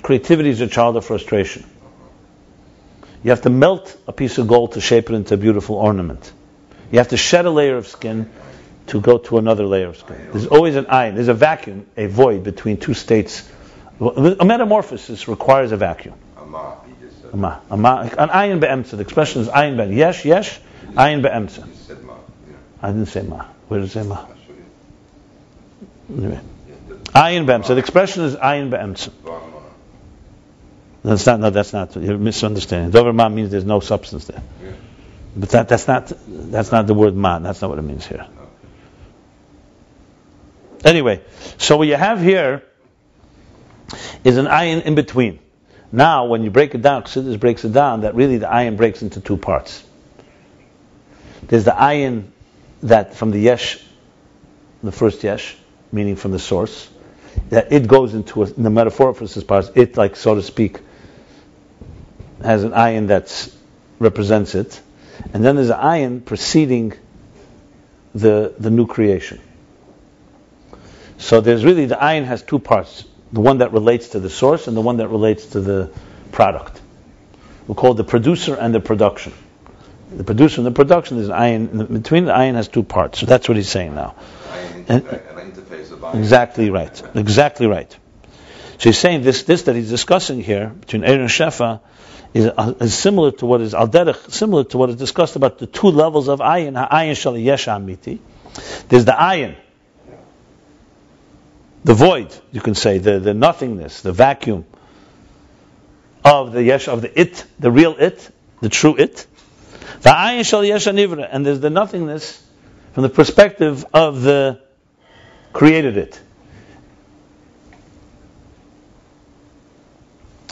[SPEAKER 1] Creativity is a child of frustration. You have to melt a piece of gold to shape it into a beautiful ornament. You have to shed a layer of skin to go to another layer of skin. There's always an ayin. There's a vacuum, a void between two states. A metamorphosis requires a vacuum. Ama. Ama. An ayin be'emtza. The expression is ayin be'emtza. Yes, yes, ayin be'emtza. I didn't say ma. Where did it say ma? Anyway. Ayin be'emtza. The expression is ayin be'emtza. That's not. No, that's not. You're misunderstanding. Dover ma means there's no substance there. Yeah. But that, that's not. That's not the word ma. That's not what it means here. Anyway, so what you have here is an ayin in between. Now, when you break it down, Chassidus breaks it down, that really the ayin breaks into two parts. There's the ayin that from the yesh, the first yesh, meaning from the source, that it goes into a, in the metaphor for this part, it like so to speak has an ayin that represents it, and then there's an ayin preceding the the new creation. So there's really the ayin has two parts: the one that relates to the source and the one that relates to the product. we call the producer and the production. The producer and the production is an ayin. Between the ayin has two parts. So that's what he's saying now.
[SPEAKER 2] And,
[SPEAKER 1] exactly right. Exactly right. So he's saying this this that he's discussing here between Ohr and Shefa is, uh, is similar to what is al similar to what is discussed about the two levels of ayin, ayin shal yesh amiti. There's the ayin, the void, you can say, the, the nothingness, the vacuum of the yesh, of the it, the real it, the true it. The ayin shal yesh anivra, and there's the nothingness from the perspective of the created it.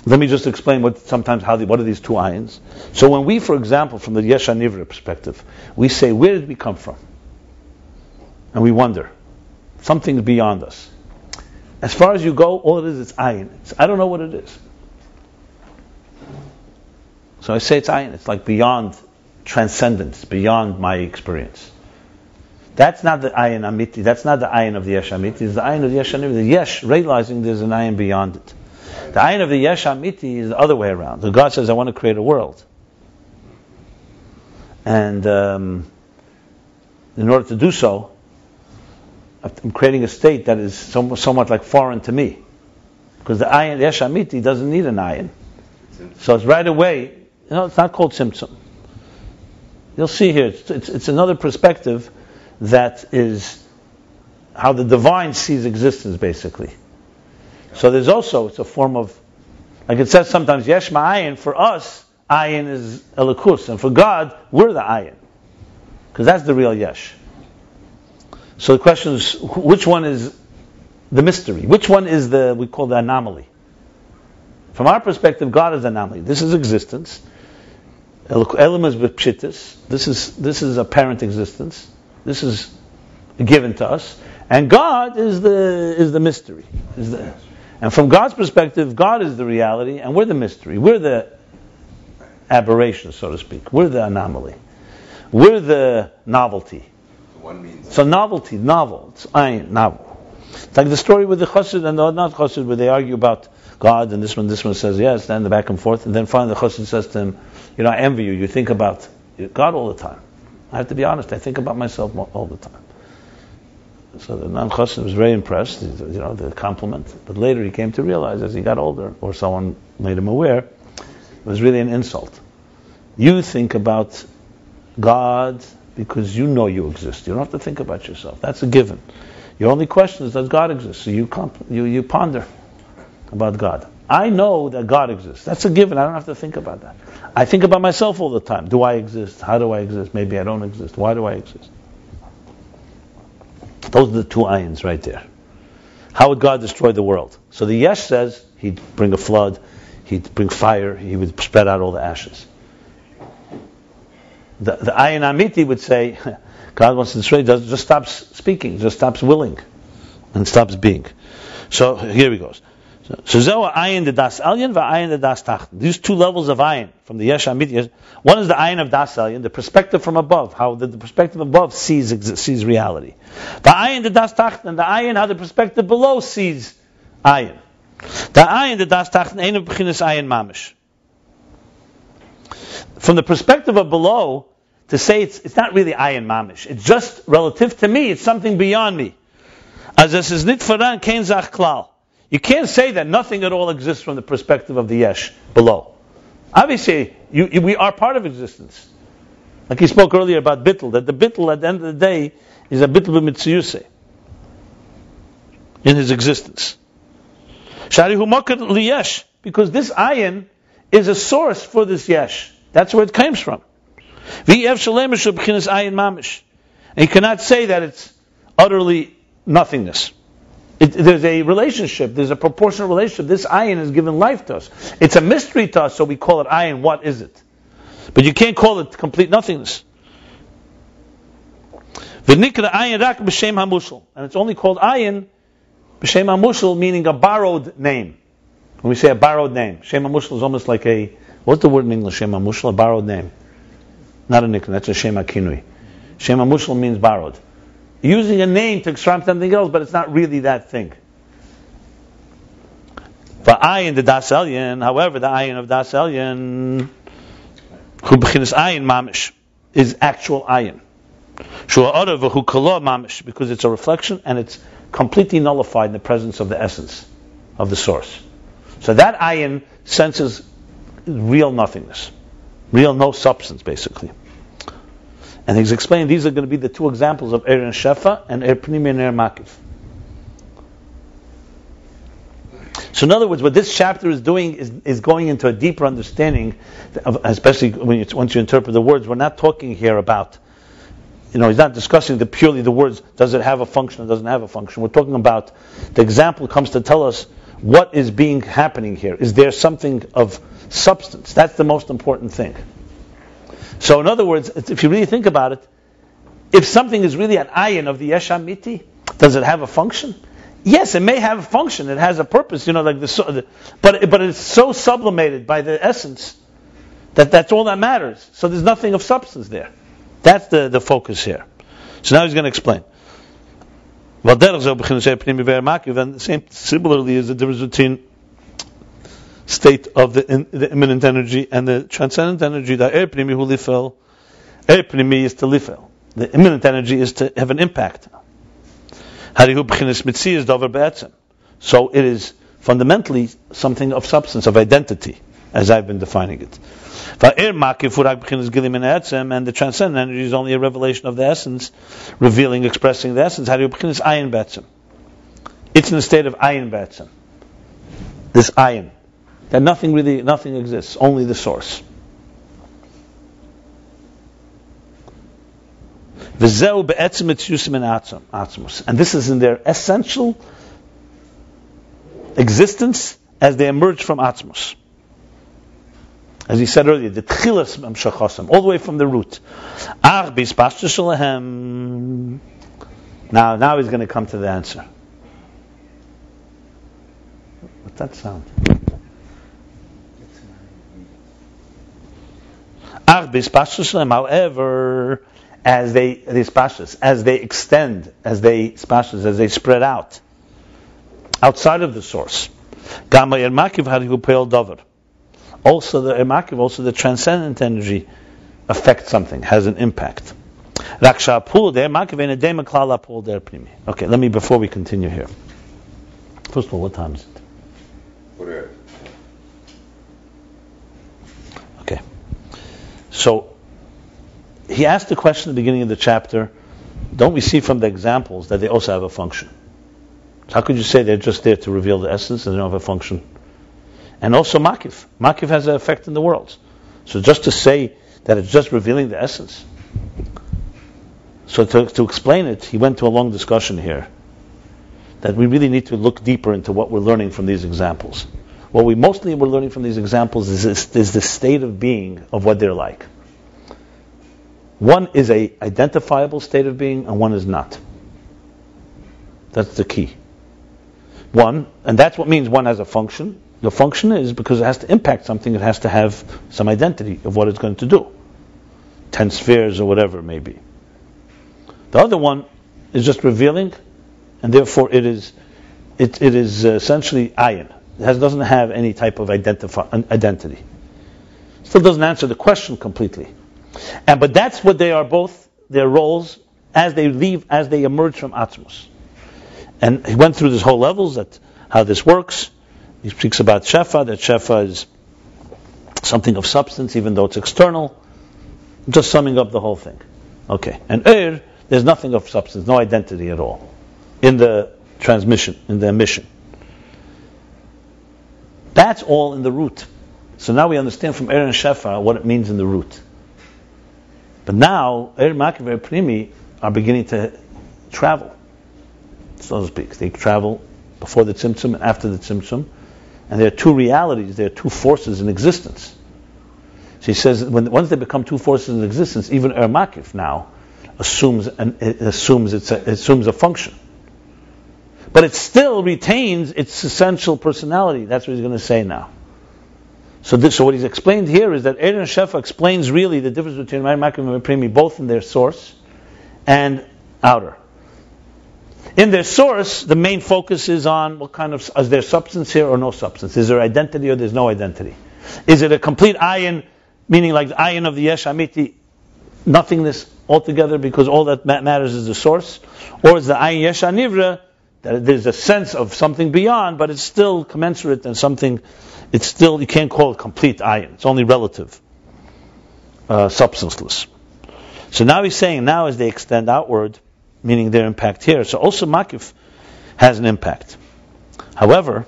[SPEAKER 1] Let me just explain what sometimes how the, what are these two ayins. So when we, for example, from the Yesha Nivra perspective, we say, where did we come from? And we wonder, Something's beyond us. As far as you go, all it it's is ayin. It's, I don't know what it is. So I say it's ayin. It's like beyond transcendence, beyond my experience. That's not the ayin amiti. That's not the ayin of the yesh amiti. It's the ayin of the yesh amiti. The yesh realizing there's an ayin beyond it. The ayin of the yesh amiti is the other way around. The God says, "I want to create a world," and um, in order to do so, I'm creating a state that is somewhat like foreign to me. Because the ayin, the yesh amiti, doesn't need an ayin. So it's right away, you know, it's not called Tzimtzum. You'll see here, it's, it's, it's another perspective that is how the divine sees existence, basically. So there's also, it's a form of, like it says sometimes, yesh ma'ayin, for us, ayin is Elokus, and for God, we're the ayin. Because that's the real yesh. So the question is, which one is the mystery? Which one is the, we call the anomaly? From our perspective, God is anomaly. This is existence. Elam is pshitis. This is, this is apparent existence. This is given to us. And God is the, is the mystery. Is the, and from God's perspective, God is the reality, and we're the mystery. We're the aberration, so to speak. We're the anomaly. We're the novelty.
[SPEAKER 2] One means
[SPEAKER 1] So novelty, novel. It's ayin, novel. It's like the story with the chassid and the not chassid, where they argue about God, and this one, this one says yes, then the back and forth, and then finally the chassid says to him, "You know, I envy you. You think about God all the time. I have to be honest. I think about myself all the time." So the non chassid was very impressed. You know, the compliment. But later he came to realize, as he got older, or someone made him aware, it was really an insult. You think about God because you know you exist. You don't have to think about yourself. That's a given. Your only question is, does God exist? So you, comp- you, you ponder about God. I know that God exists. That's a given. I don't have to think about that. I think about myself all the time. Do I exist? How do I exist? Maybe I don't exist. Why do I exist? Those are the two ayins right there. How would God destroy the world? So the Yesh says he'd bring a flood, he'd bring fire, he would spread out all the ashes the, the Ayin Amiti would say, God wants to destroy, just stops speaking, just stops willing, and stops being. So here he goes. So Zoa Ayin the Das Elyon, Ayin the Das Tacht. These two levels of Ayin from the Yesh Amiti. One is the Ayin of Das Elyon, the perspective from above, how the, the perspective above sees sees reality. The Ayin the Das Tacht, and the Ayin how the perspective below sees Ayin. The Ayin the Das Tacht, Ein of Beginnes Ayin Mamish from the perspective of below, to say it's, it's not really ayin mamish. It's just relative to me. It's something beyond me. As this is nitfaran kein zach klal. You can't say that nothing at all exists from the perspective of the yesh below. Obviously, you, you, we are part of existence. Like he spoke earlier about bittel, that the bittel at the end of the day is a bittel b'mitziyuse in his existence. Sharihu makar liyesh, because this ayin is a source for this yesh. That's where it comes from. And you cannot say that it's utterly nothingness. It, there's a relationship, there's a proportional relationship. This ayin is given life to us. It's a mystery to us, so we call it ayin. What is it? But you can't call it complete nothingness. And it's only called ayin, b'shem hamushal, meaning a borrowed name. When we say a borrowed name, shem hamushal is almost like a What's the word in English? Shema Mushal, a borrowed name. Not a nickname, that's a Shema Kinui. Shema Mushal means borrowed. Using a name to describe something else, but it's not really that thing. For ayin the das elyon, however, the ayin of das elyon, who bechinas ayin mamish, is actual ayin. Shua mamish, because it's a reflection and it's completely nullified in the presence of the essence of the source. So that ayin senses real nothingness, real no substance, basically. And he's explaining these are going to be the two examples of Er and Shefa and Er Pnimi and Er Makif. So, in other words, what this chapter is doing is, is going into a deeper understanding, of, especially when you, once you interpret the words. We're not talking here about, you know, he's not discussing the purely the words. Does it have a function or doesn't have a function? We're talking about the example comes to tell us what is being happening here. Is there something of substance? That's the most important thing. So, in other words, if you really think about it, if something is really an ayin of the Yesh Amiti, does it have a function? Yes, it may have a function. It has a purpose, you know, like the, but but it's so sublimated by the essence that that's all that matters. So there's nothing of substance there. That's the, the focus here. So now he's going to explain. Same similarly is the difference between state of the, in, the immanent energy and the transcendent energy. The air hu lifel. Is to lifel. The immanent energy is to have an impact. So it is fundamentally something of substance, of identity, as I've been defining it. And the transcendent energy is only a revelation of the essence, revealing, expressing the essence. It's in a state of ayin betzim. This ayin. That nothing really, nothing exists, only the source. And this is in their essential existence as they emerge from Atzmus. As he said earlier, the tchilas memshachosam, all the way from the root. Now, now he's going to come to the answer. What's that sound? However, as they these as they extend, as they pashas, as they spread out outside of the source. Also the emakiv, also the transcendent energy affects something, has an impact. Okay, let me before we continue here. First of all, what time is it?
[SPEAKER 2] Whatever.
[SPEAKER 1] So he asked the question at the beginning of the chapter, don't we see from the examples that they also have a function? How could you say they're just there to reveal the essence and they don't have a function? And also makif. Makif has an effect in the world. So just to say that it's just revealing the essence. So to, to explain it, he went to a long discussion here. That we really need to look deeper into what we're learning from these examples. What we mostly were learning from these examples is, is, is the state of being of what they're like. One is a identifiable state of being, and one is not. That's the key. One, and that's what means one has a function. The function is because it has to impact something, it has to have some identity of what it's going to do. Ten spheres or whatever it may be. The other one is just revealing, and therefore it is it, it is essentially ayin. Has, doesn't have any type of identifi- identity. Still doesn't answer the question completely. And but that's what they are both their roles as they leave, as they emerge from Atzmus. And he went through this whole levels that how this works. He speaks about Shefa, that Shefa is something of substance, even though it's external. Just summing up the whole thing. Okay. And Er, there's nothing of substance, no identity at all in the transmission, in the emission. That's all in the root. So now we understand from and Shefa what it means in the root. But now, Er Makif and Pnimi are beginning to travel, so to speak. They travel before the Tzimtzum and after the Tzimtzum. And there are two realities, there are two forces in existence. She says, when, once they become two forces in existence, even Er Makif now assumes, an, assumes, a, assumes a function. But it still retains its essential personality. That's what he's going to say now. So, this, so what he's explained here is that Aaron Shefa explains really the difference between Makim and Pnimi, both in their source and outer. In their source, the main focus is on what kind of is there substance here or no substance? Is there identity or there's no identity? Is it a complete ayin, meaning like the ayin of the yesh amiti, nothingness altogether because all that matters is the source, or is the ayin yesh anivra there's a sense of something beyond, but it's still commensurate and something it's still, you can't call it complete ayin. It's only relative, uh, substanceless. So now he's saying, now as they extend outward, meaning their impact here, so also makif has an impact. However,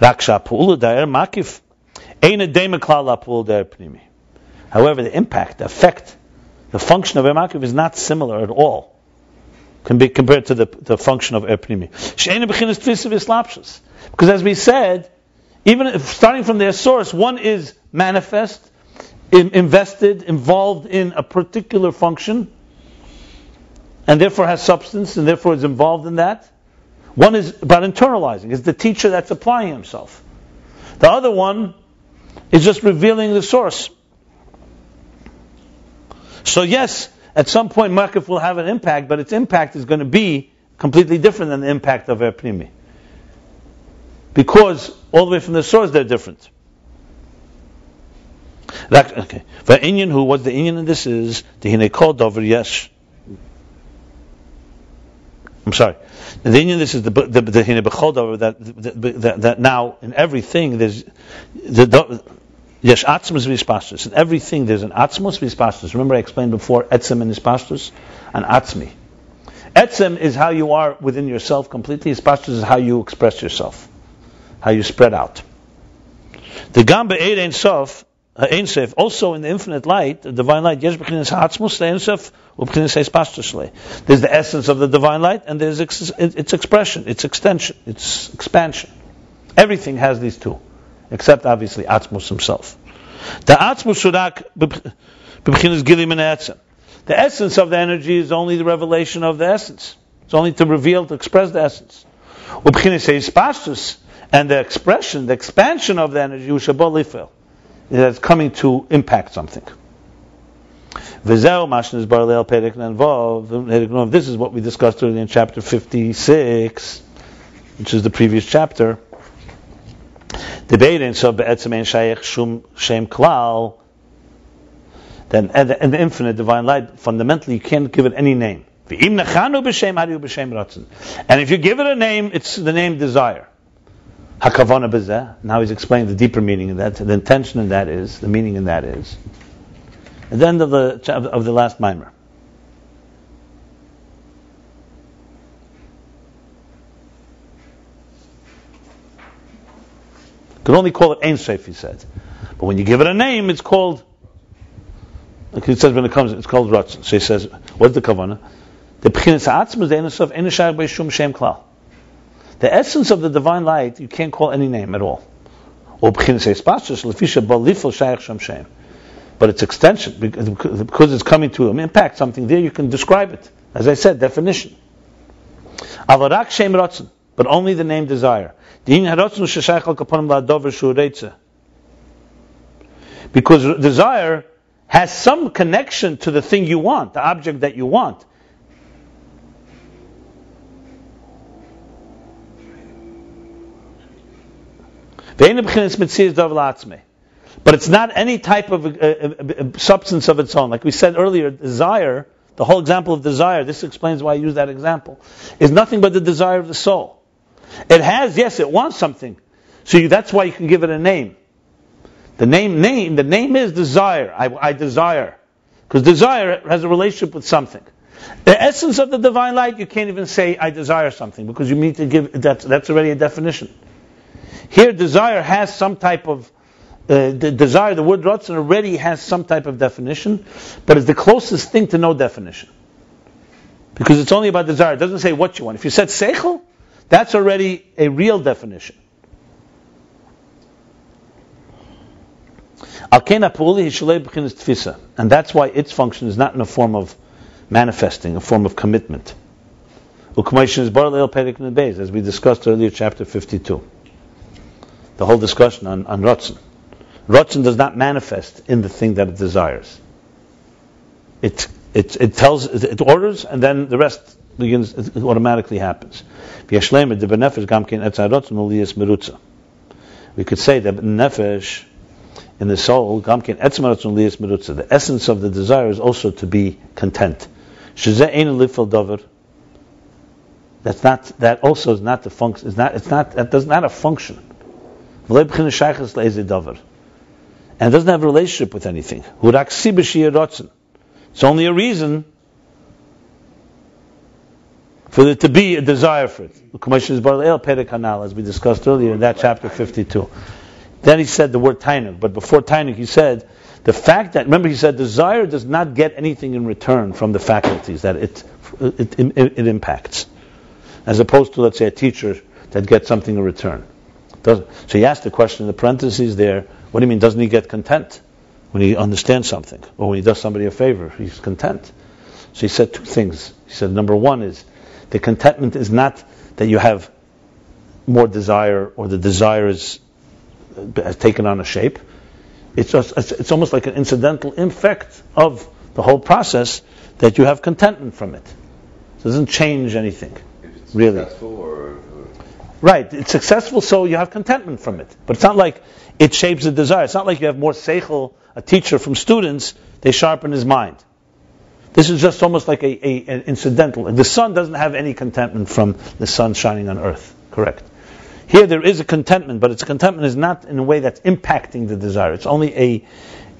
[SPEAKER 1] raksha pu'ula dair makif. However, the impact, the effect, the function of a makif is not similar at all can be compared to the, the function of er pnimi. Because as we said, even if, starting from their source, one is manifest, in, invested, involved in a particular function, and therefore has substance, and therefore is involved in that. One is about internalizing, is the teacher that's applying himself. The other one is just revealing the source. So yes, at some point Makif will have an impact, but its impact is going to be completely different than the impact of Erpnimi. Because all the way from the source they're different. That, okay. The Indian who, was the Indian in this is, the Hine called over yes. I'm sorry. The Indian this is the the the Hine that, that that now in everything there's the Yes, atzmus v'ispashtus. In everything there's an atzmus v'ispashtus. Remember I explained before etzem and ispashtus? And atzmi. Etzem is how you are within yourself completely. Ispashtus is how you express yourself. How you spread out. The gamba eid ein sof, uh, ein sof, also in the infinite light, the divine light, yesh b'chinis ha'atzmus ein sof, u'b'chinis ispashtus There's the essence of the divine light, and there's its expression, its extension, its expansion. Everything has these two except obviously Atzmus himself. The Atzmus. The essence of the energy is only the revelation of the essence. It's only to reveal, to express the essence. And the expression, the expansion of the energy, ushabol that's coming to impact something. This is what we discussed earlier in chapter 56, which is the previous chapter. Debating so be'etzem ein shayach shum shem klal. Then in the infinite divine light, fundamentally you can't give it any name. And if you give it a name, it's the name desire. Hakavana bezeh. Now he's explaining the deeper meaning of that. The intention in that is, the meaning in that is. At the end of the of the last mimer. Could only call it Ein Sof, he said. But when you give it a name, it's called. Like he says when it comes, it's called Ratzon. So he says, what's the kavanah? The Atzma is the Ein Sof Ein Shem Klal. The essence of the divine light, you can't call any name at all. Or Shem. But its extension, because it's coming to impact something there, you can describe it. As I said, definition. Avarak Shem Ratzon, but only the name desire. Because desire has some connection to the thing you want, the object that you want. But it's not any type of uh, uh, uh, substance of its own. Like we said earlier, desire, the whole example of desire, this explains why I use that example, is nothing but the desire of the soul. It has, yes, it wants something. So you, that's why you can give it a name. The name, name, the name is desire. I, I desire. Because desire has a relationship with something. The essence of the divine light, you can't even say, I desire something, because you need to give, that's, that's already a definition. Here, desire has some type of, uh, the desire, the word Ratzon already has some type of definition, but it's the closest thing to no definition. Because it's only about desire. It doesn't say what you want. If you said Seichel, that's already a real definition. And that's why its function is not in a form of manifesting, a form of commitment. As we discussed earlier, chapter 52. The whole discussion on, on Ratzon. Ratzon does not manifest in the thing that it desires. It, it, it tells, it orders, and then the rest begins, it automatically happens. We could say that nefesh in the soul, the essence of the desire is also to be content. That's not that also is not the function. It's not. It's not. That does not a function. And it doesn't have a relationship with anything. It's only a reason for there to be a desire for it. As we discussed earlier in that chapter 52. Then he said the word tainuk, but before tainuk he said the fact that remember he said desire does not get anything in return from the faculties that it it, it, it impacts, as opposed to let's say a teacher that gets something in return. So he asked the question in the parentheses there, what do you mean, doesn't he get content when he understands something? Or when he does somebody a favor, he's content. So he said two things. He said, number one is, the contentment is not that you have more desire or the desire is, uh, has taken on a shape. It's, just, it's, almost like an incidental effect of the whole process that you have contentment from it. It doesn't change anything, really.
[SPEAKER 2] or
[SPEAKER 1] Right, it's successful, so you have contentment from it. But it's not like it shapes the desire. It's not like you have more seichel, a teacher from students, they sharpen his mind. This is just almost like a, a, an incidental. The sun doesn't have any contentment from the sun shining on earth. Correct. Here there is a contentment, but its contentment is not in a way that's impacting the desire. It's only a,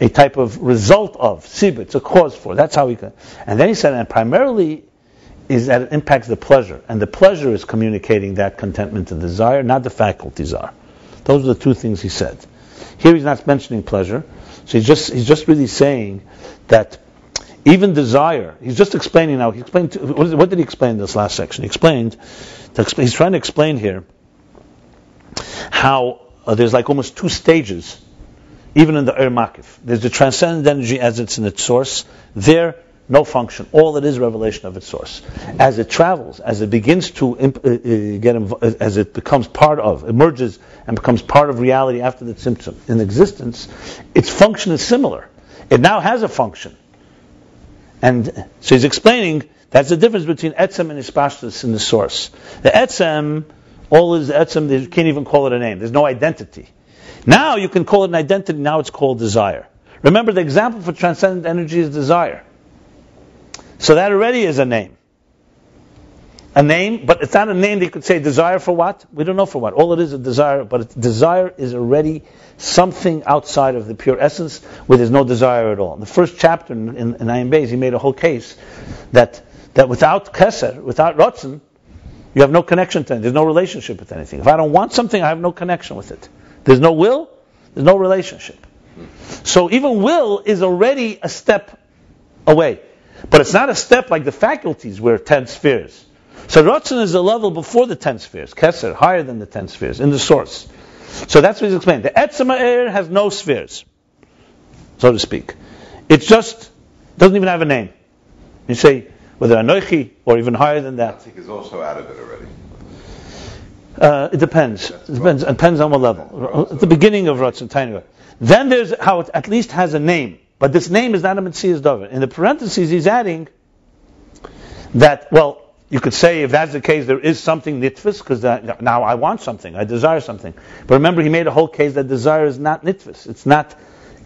[SPEAKER 1] a type of result of. Sib, it's a cause for. That's how we can. And then he said, and primarily is that it impacts the pleasure. And the pleasure is communicating that contentment and desire, not the faculties are. Those are the two things he said. Here he's not mentioning pleasure. So he's just, he's just really saying that even desire, he's just explaining now, he explained, to, what, did he explain in this last section? He explained, he's trying to explain here how uh, there's like almost two stages, even in the Er Makif. There's the transcendent energy as it's in its source. There, no function. All it is revelation of its source. As it travels, as it begins to imp- uh, uh, get, inv- uh, as it becomes part of, emerges and becomes part of reality after the Tzimtzum in existence, its function is similar. It now has a function. And so he's explaining that's the difference between etzem and ispashtus in the source. The etzem, all is etzem, you can't even call it a name. There's no identity. Now you can call it an identity, now it's called desire. Remember, the example for transcendent energy is desire. So that already is a name. A name, but it's not a name you could say desire for what? We don't know for what. All it is a desire, but desire is already something outside of the pure essence where there's no desire at all. In the first chapter in, in, in Ayin Beis, he made a whole case that, that without Keser, without Ratzon, you have no connection to it. There's no relationship with anything. If I don't want something, I have no connection with it. There's no will, there's no relationship. So even will is already a step away. But it's not a step like the faculties where 10 spheres. So Ratzon is the level before the 10 spheres. Keser, higher than the 10 spheres, in the source. So that's what he's explaining. The Etzema air has no spheres, so to speak. It just doesn't even have a name. You say, whether Anoichi or even higher than that.
[SPEAKER 2] Atzik is also out of it already.
[SPEAKER 1] Uh, it depends. It depends. It depends on what level. At the beginning of Ratzon, tiny one. Then there's how it at least has a name. But this name is not a Metzias Dover. In the parentheses, he's adding that, well, you could say if that's the case, there is something nitfis, because now I want something, I desire something. But remember, he made a whole case that desire is not nitfis. It's not,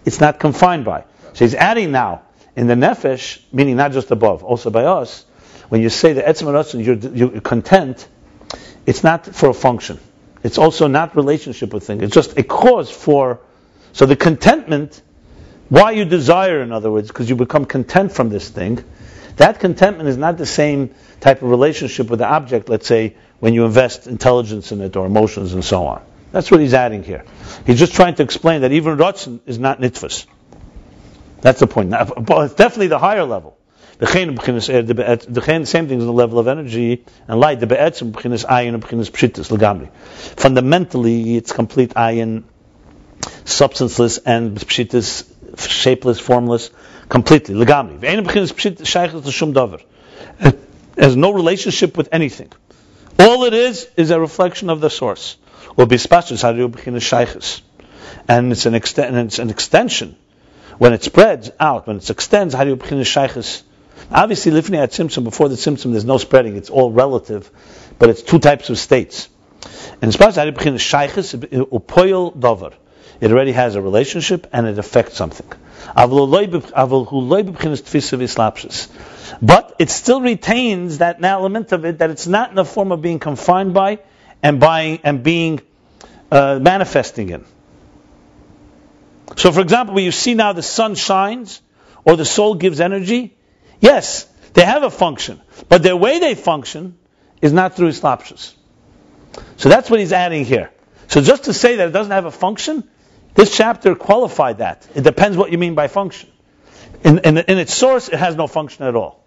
[SPEAKER 1] it's not confined by. So he's adding now, in the nefesh, meaning not just above, also by us, when you say the etzem and you're, you're content, it's not for a function. It's also not relationship with things. It's just a cause for, so the contentment, why you desire, in other words, because you become content from this thing, that contentment is not the same type of relationship with the object, let's say, when you invest intelligence in it or emotions and so on. That's what he's adding here. He's just trying to explain that even Ratzon is not nitfas. That's the point. Now, but it's definitely the higher level. The chen, eh, same thing is the level of energy and light. The. Fundamentally, it's complete ayin, substanceless and shapeless, formless, completely legamri. B'chinas shaychus l'shum davar. It has no relationship with anything. All it is is a reflection of the source. Or hariu b'chinas shaychus. And it's an, exten- and it's an extension when it spreads out, when it extends, begin to shaykhis? Obviously, lifnei at Tzimtzum, before the Tzimtzum, there's no spreading, it's all relative, but it's two types of states. And as far as how do you begin to shaykhis, upoil dover. It already has a relationship and it affects something. But it still retains that element of it that it's not in the form of being confined by and by and being uh, manifesting in. So, for example, when you see now the sun shines or the soul gives energy, yes, they have a function, but their way they function is not through Islapshus. So that's what he's adding here. So just to say that it doesn't have a function, this chapter qualified that. It depends what you mean by function. In, in, in its source, it has no function at all.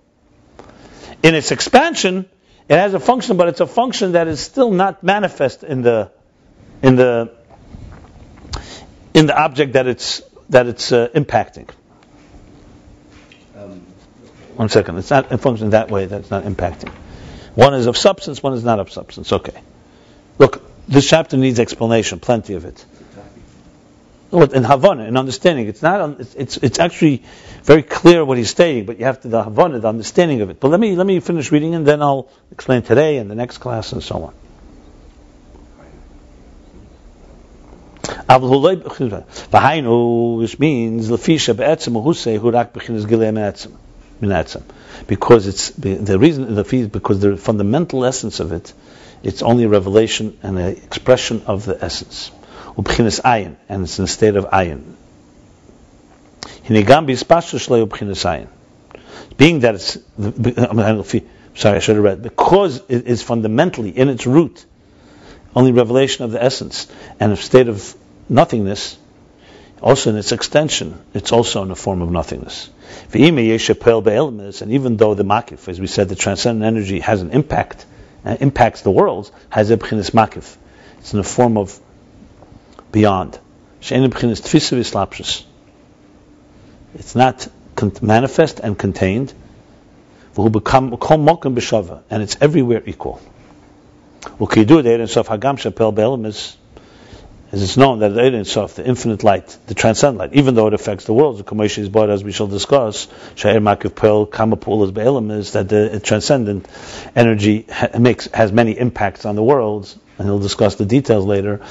[SPEAKER 1] In its expansion, It has a function, but it's a function that is still not manifest in the in the in the object that it's that it's uh, impacting. Um, one second. It's not a function that way. That's not impacting. One is of substance. One is not of substance. Okay. Look, this chapter needs explanation. Plenty of it. In Havana, in understanding, it's not. It's, it's it's actually very clear what he's stating, but you have to the Havana, the understanding of it. But let me let me finish reading, and then I'll explain today and the next class and so on. which means lefisha be'etzem uhusei hurak b'chinas gilei because it's the reason the fee because the fundamental essence of it, it's only a revelation and an expression of the essence. Ubchinas ayin, and it's in a state of ayin. Hinegam bispashu ubchinas ayin. Being that it's sorry, I should have read because it is fundamentally in its root only revelation of the essence and a state of nothingness. Also in its extension, it's also in a form of nothingness. And even though the makif, as we said, the transcendent energy has an impact, uh, impacts the world, has a makif. It's in a form of beyond. It's not manifest and contained, and it's everywhere equal. As it's known that the Ein Sof, the infinite light, the transcendent light, even though it affects the world, the is as we shall discuss, Sha'ir Kamapul is that the transcendent energy makes, has many impacts on the world, and he'll discuss the details later.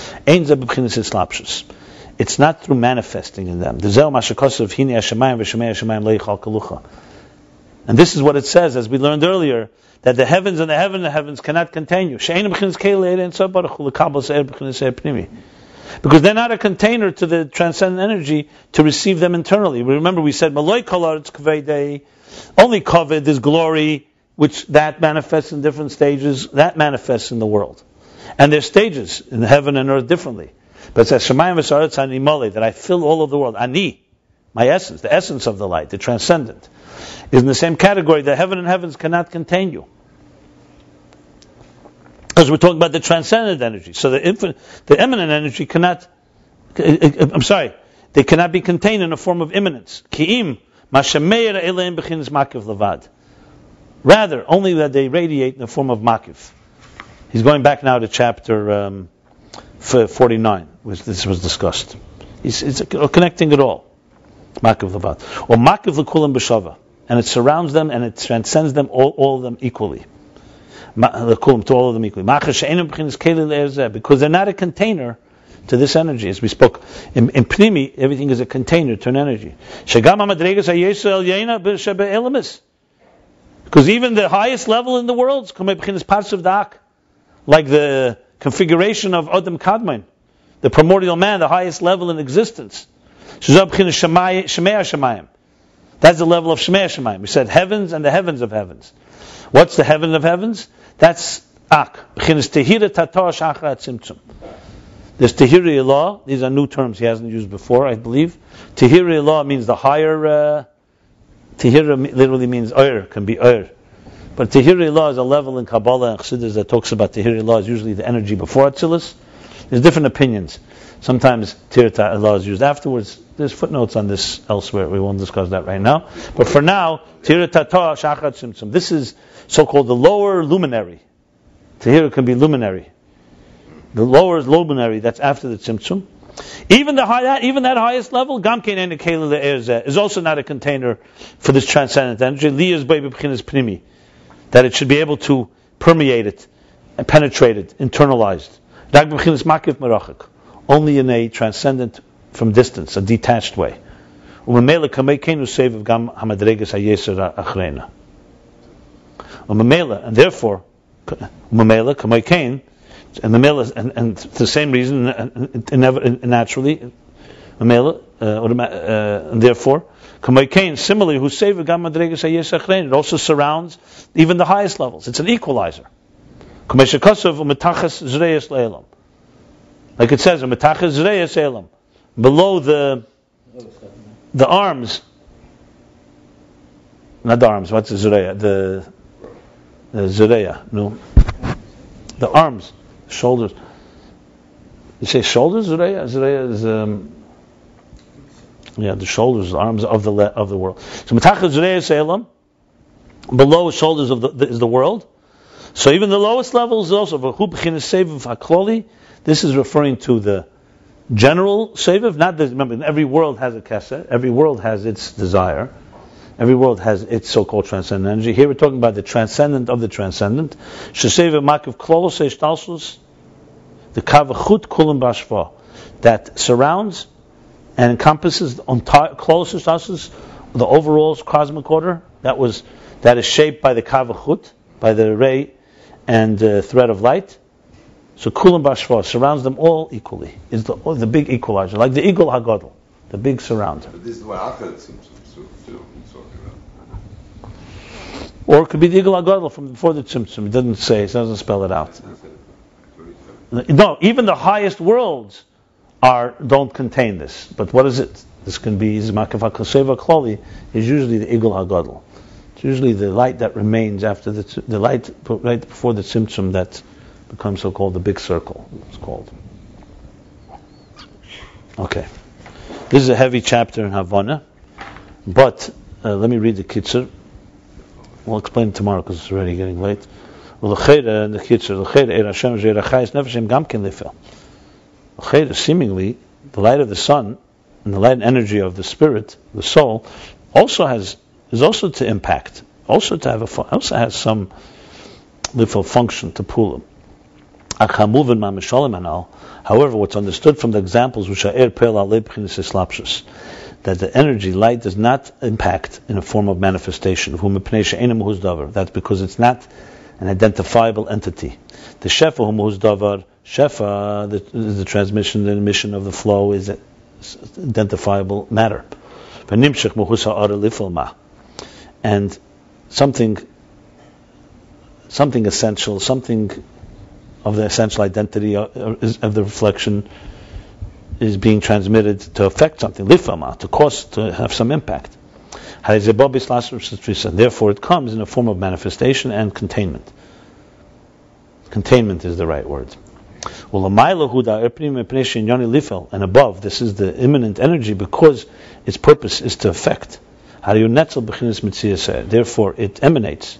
[SPEAKER 1] It's not through manifesting in them. And this is what it says, as we learned earlier, that the heavens and the heaven and the heavens cannot contain you er er because they're not a container to the transcendent energy to receive them internally. Remember, we said only covered is glory, which that manifests in different stages. That manifests in the world, and there's stages in heaven and earth differently. But it says Shemayim v'saretz animale that I fill all of the world. Ani, my essence, the essence of the light, the transcendent, is in the same category. The heaven and heavens cannot contain you. Because we're talking about the transcendent energy. So the infinite, the immanent energy cannot, I'm sorry, they cannot be contained in a form of immanence. Ki'im. Rather, only that they radiate in the form of makif. He's going back now to chapter um, 49, which this was discussed. He's, connecting it all. Makif levad. Or makif lekulim b'shava. And it surrounds them and it transcends them, all, all of them equally Lekulim, to all of them equally. Because they're not a container to this energy, as we spoke. In, in Pnimi, everything is a container to an energy. Because even the highest level in the world is like the configuration of Adam Kadmon, the primordial man, the highest level in existence. That's the level of Shemei Shemayim. We said heavens and the heavens of heavens. What's the heaven of heavens? That's ak. There's tehiri law. These are new terms he hasn't used before, I believe. Tehiri law means the higher. Uh, tehira literally means oir, can be oir. But tehiri law is a level in Kabbalah and Chassidus that talks about tehiri law is usually the energy before Atzilus. There's different opinions. Sometimes Tirta law is used afterwards. There's footnotes on this elsewhere. We won't discuss that right now. But for now, Tirta Shachat Tzimtzum. This is so-called the lower luminary. Tahira can be luminary. The lower is luminary, that's after the tzimtzum. Even the high, even that highest level, gamkein and is also not a container for this transcendent energy. Liyas primi, that it should be able to permeate it and penetrate it, internalized. Only in a transcendent from distance, a detached way. And therefore, and Mamela, and, and the same reason, naturally, Mamela, uh, uh, and therefore, Similarly, who save it also surrounds even the highest levels. It's an equalizer. Like it says, Metachizalam. below the the arms, not the arms. What's the zreya? The uh, Zereya, no. The arms, shoulders. You say shoulders, Zereya? Zereya is, um, yeah, the shoulders, the arms of the le- of the world. So Matachat Zereya Selam, below shoulders of the, is the world. So even the lowest levels also, this is referring to the general seviv, not the, remember, every world has a keser, every world has its desire. Every world has its so-called transcendent energy. Here we're talking about the transcendent of the transcendent. Sheseva makiv klolos the kavachut kulam bashva, that surrounds and encompasses the entire klolos the overall cosmic order. That was that is shaped by the kavachut, by the ray and uh, thread of light. So kulam bashva surrounds them all equally. Is the the big equalizer, like the igul hagadol, the big surrounder.
[SPEAKER 2] But this is what Achad seems to
[SPEAKER 1] or it could be the Igul Agadol from before the Tzimtzum. It doesn't say, it doesn't spell it out. No, even the highest worlds are don't contain this. But what is it? This can be Zmakava Koseva Kloli is usually the Igul Hagadol. It's usually the light that remains after the the light right before the Tzimtzum that becomes so called the big circle. It's called. Okay. This is a heavy chapter in Havana, but uh, let me read the Kitzur. We'll explain tomorrow because it's already getting late. the seemingly, the light of the sun and the light and energy of the spirit, the soul, also has is also to impact, also to have a also has some little function to pull them. However, what's understood from the examples which are er that the energy, light, does not impact in a form of manifestation. That's because it's not an identifiable entity. The shefa shefa, the, the transmission, the emission of the flow is an identifiable matter. And something, something essential, something of the essential identity uh, uh, of, of the reflection is being transmitted to affect something, to cause, to have some impact. Therefore, it comes in a form of manifestation and containment. Containment is the right word. Er and above, this is the imminent energy because its purpose is to affect. Therefore, it emanates,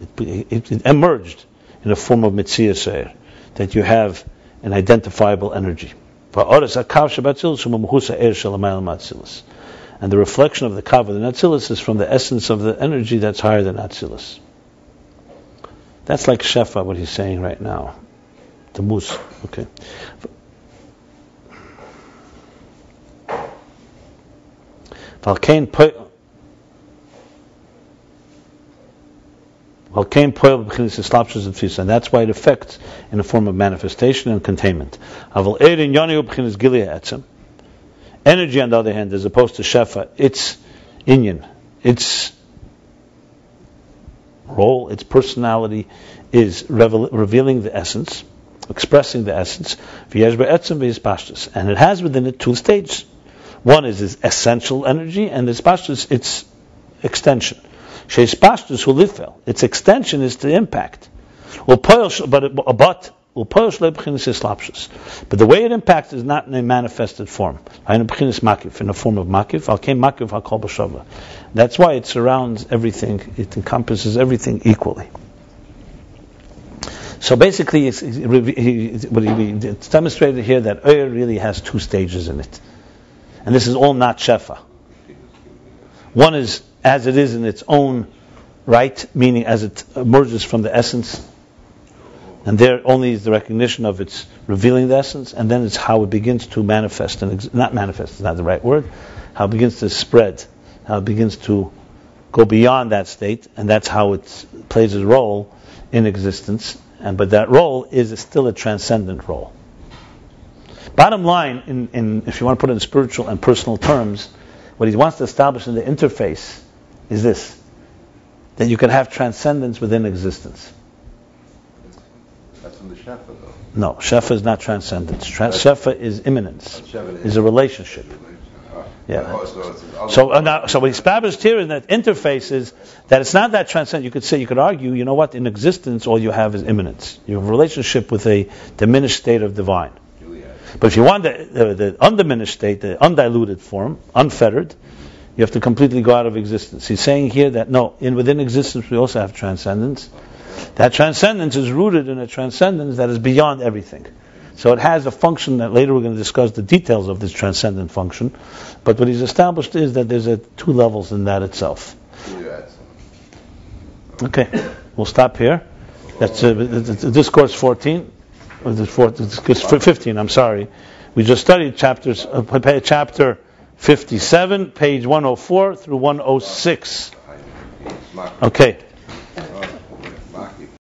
[SPEAKER 1] it, it, it emerged in a form of mitzvah that you have an identifiable energy. Er and the reflection of the kav of the Atzilus is from the essence of the energy that's higher than Atzilus. That's like Shefa, what he's saying right now. The mus. Okay. And that's why it affects in the form of manifestation and containment. Energy, on the other hand, as opposed to Shefa, its inyan, its role, its personality is revealing the essence, expressing the essence, and it has within it two stages. One is its essential energy, and its pashtus, its extension. Sheis pashtus hulifel. Its extension is to impact. But but but the way it impacts is not in a manifested form. In a form of makif. That's why it surrounds everything. It encompasses everything equally. So basically, it's, it's demonstrated here that Oyer really has two stages in it. And this is all not Shefa. One is as it is in its own right, meaning as it emerges from the essence. And there only is the recognition of its revealing the essence, and then it's how it begins to manifest, and ex- not manifest is not the right word, how it begins to spread, how it begins to go beyond that state, and that's how it plays a role in existence. And but that role is still a transcendent role. Bottom line, in, in, if you want to put it in spiritual and personal terms, what he wants to establish in the interface is this that you can have transcendence within existence.
[SPEAKER 2] That's from the Shefa, though.
[SPEAKER 1] No, Shefa is not transcendence. Tra- Shefa is immanence, is a relationship. Yeah.
[SPEAKER 2] So
[SPEAKER 1] uh, now, so what established here in that interface is that it's not that transcendent. You could say, you could argue, you know what? In existence, all you have is immanence. You have a relationship with a diminished state of divine. But if you want the, the, the undiminished state, the undiluted form, unfettered, you have to completely go out of existence. He's saying here that no, in within existence we also have transcendence. That transcendence is rooted in a transcendence that is beyond everything. So it has a function that later we're going to discuss the details of this transcendent function. But what he's established is that there's a two levels in that itself. Okay, we'll stop here. That's uh, discourse 14, or discourse 15. I'm sorry. We just studied chapters, uh, chapter 57, page 104 through 106. Okay.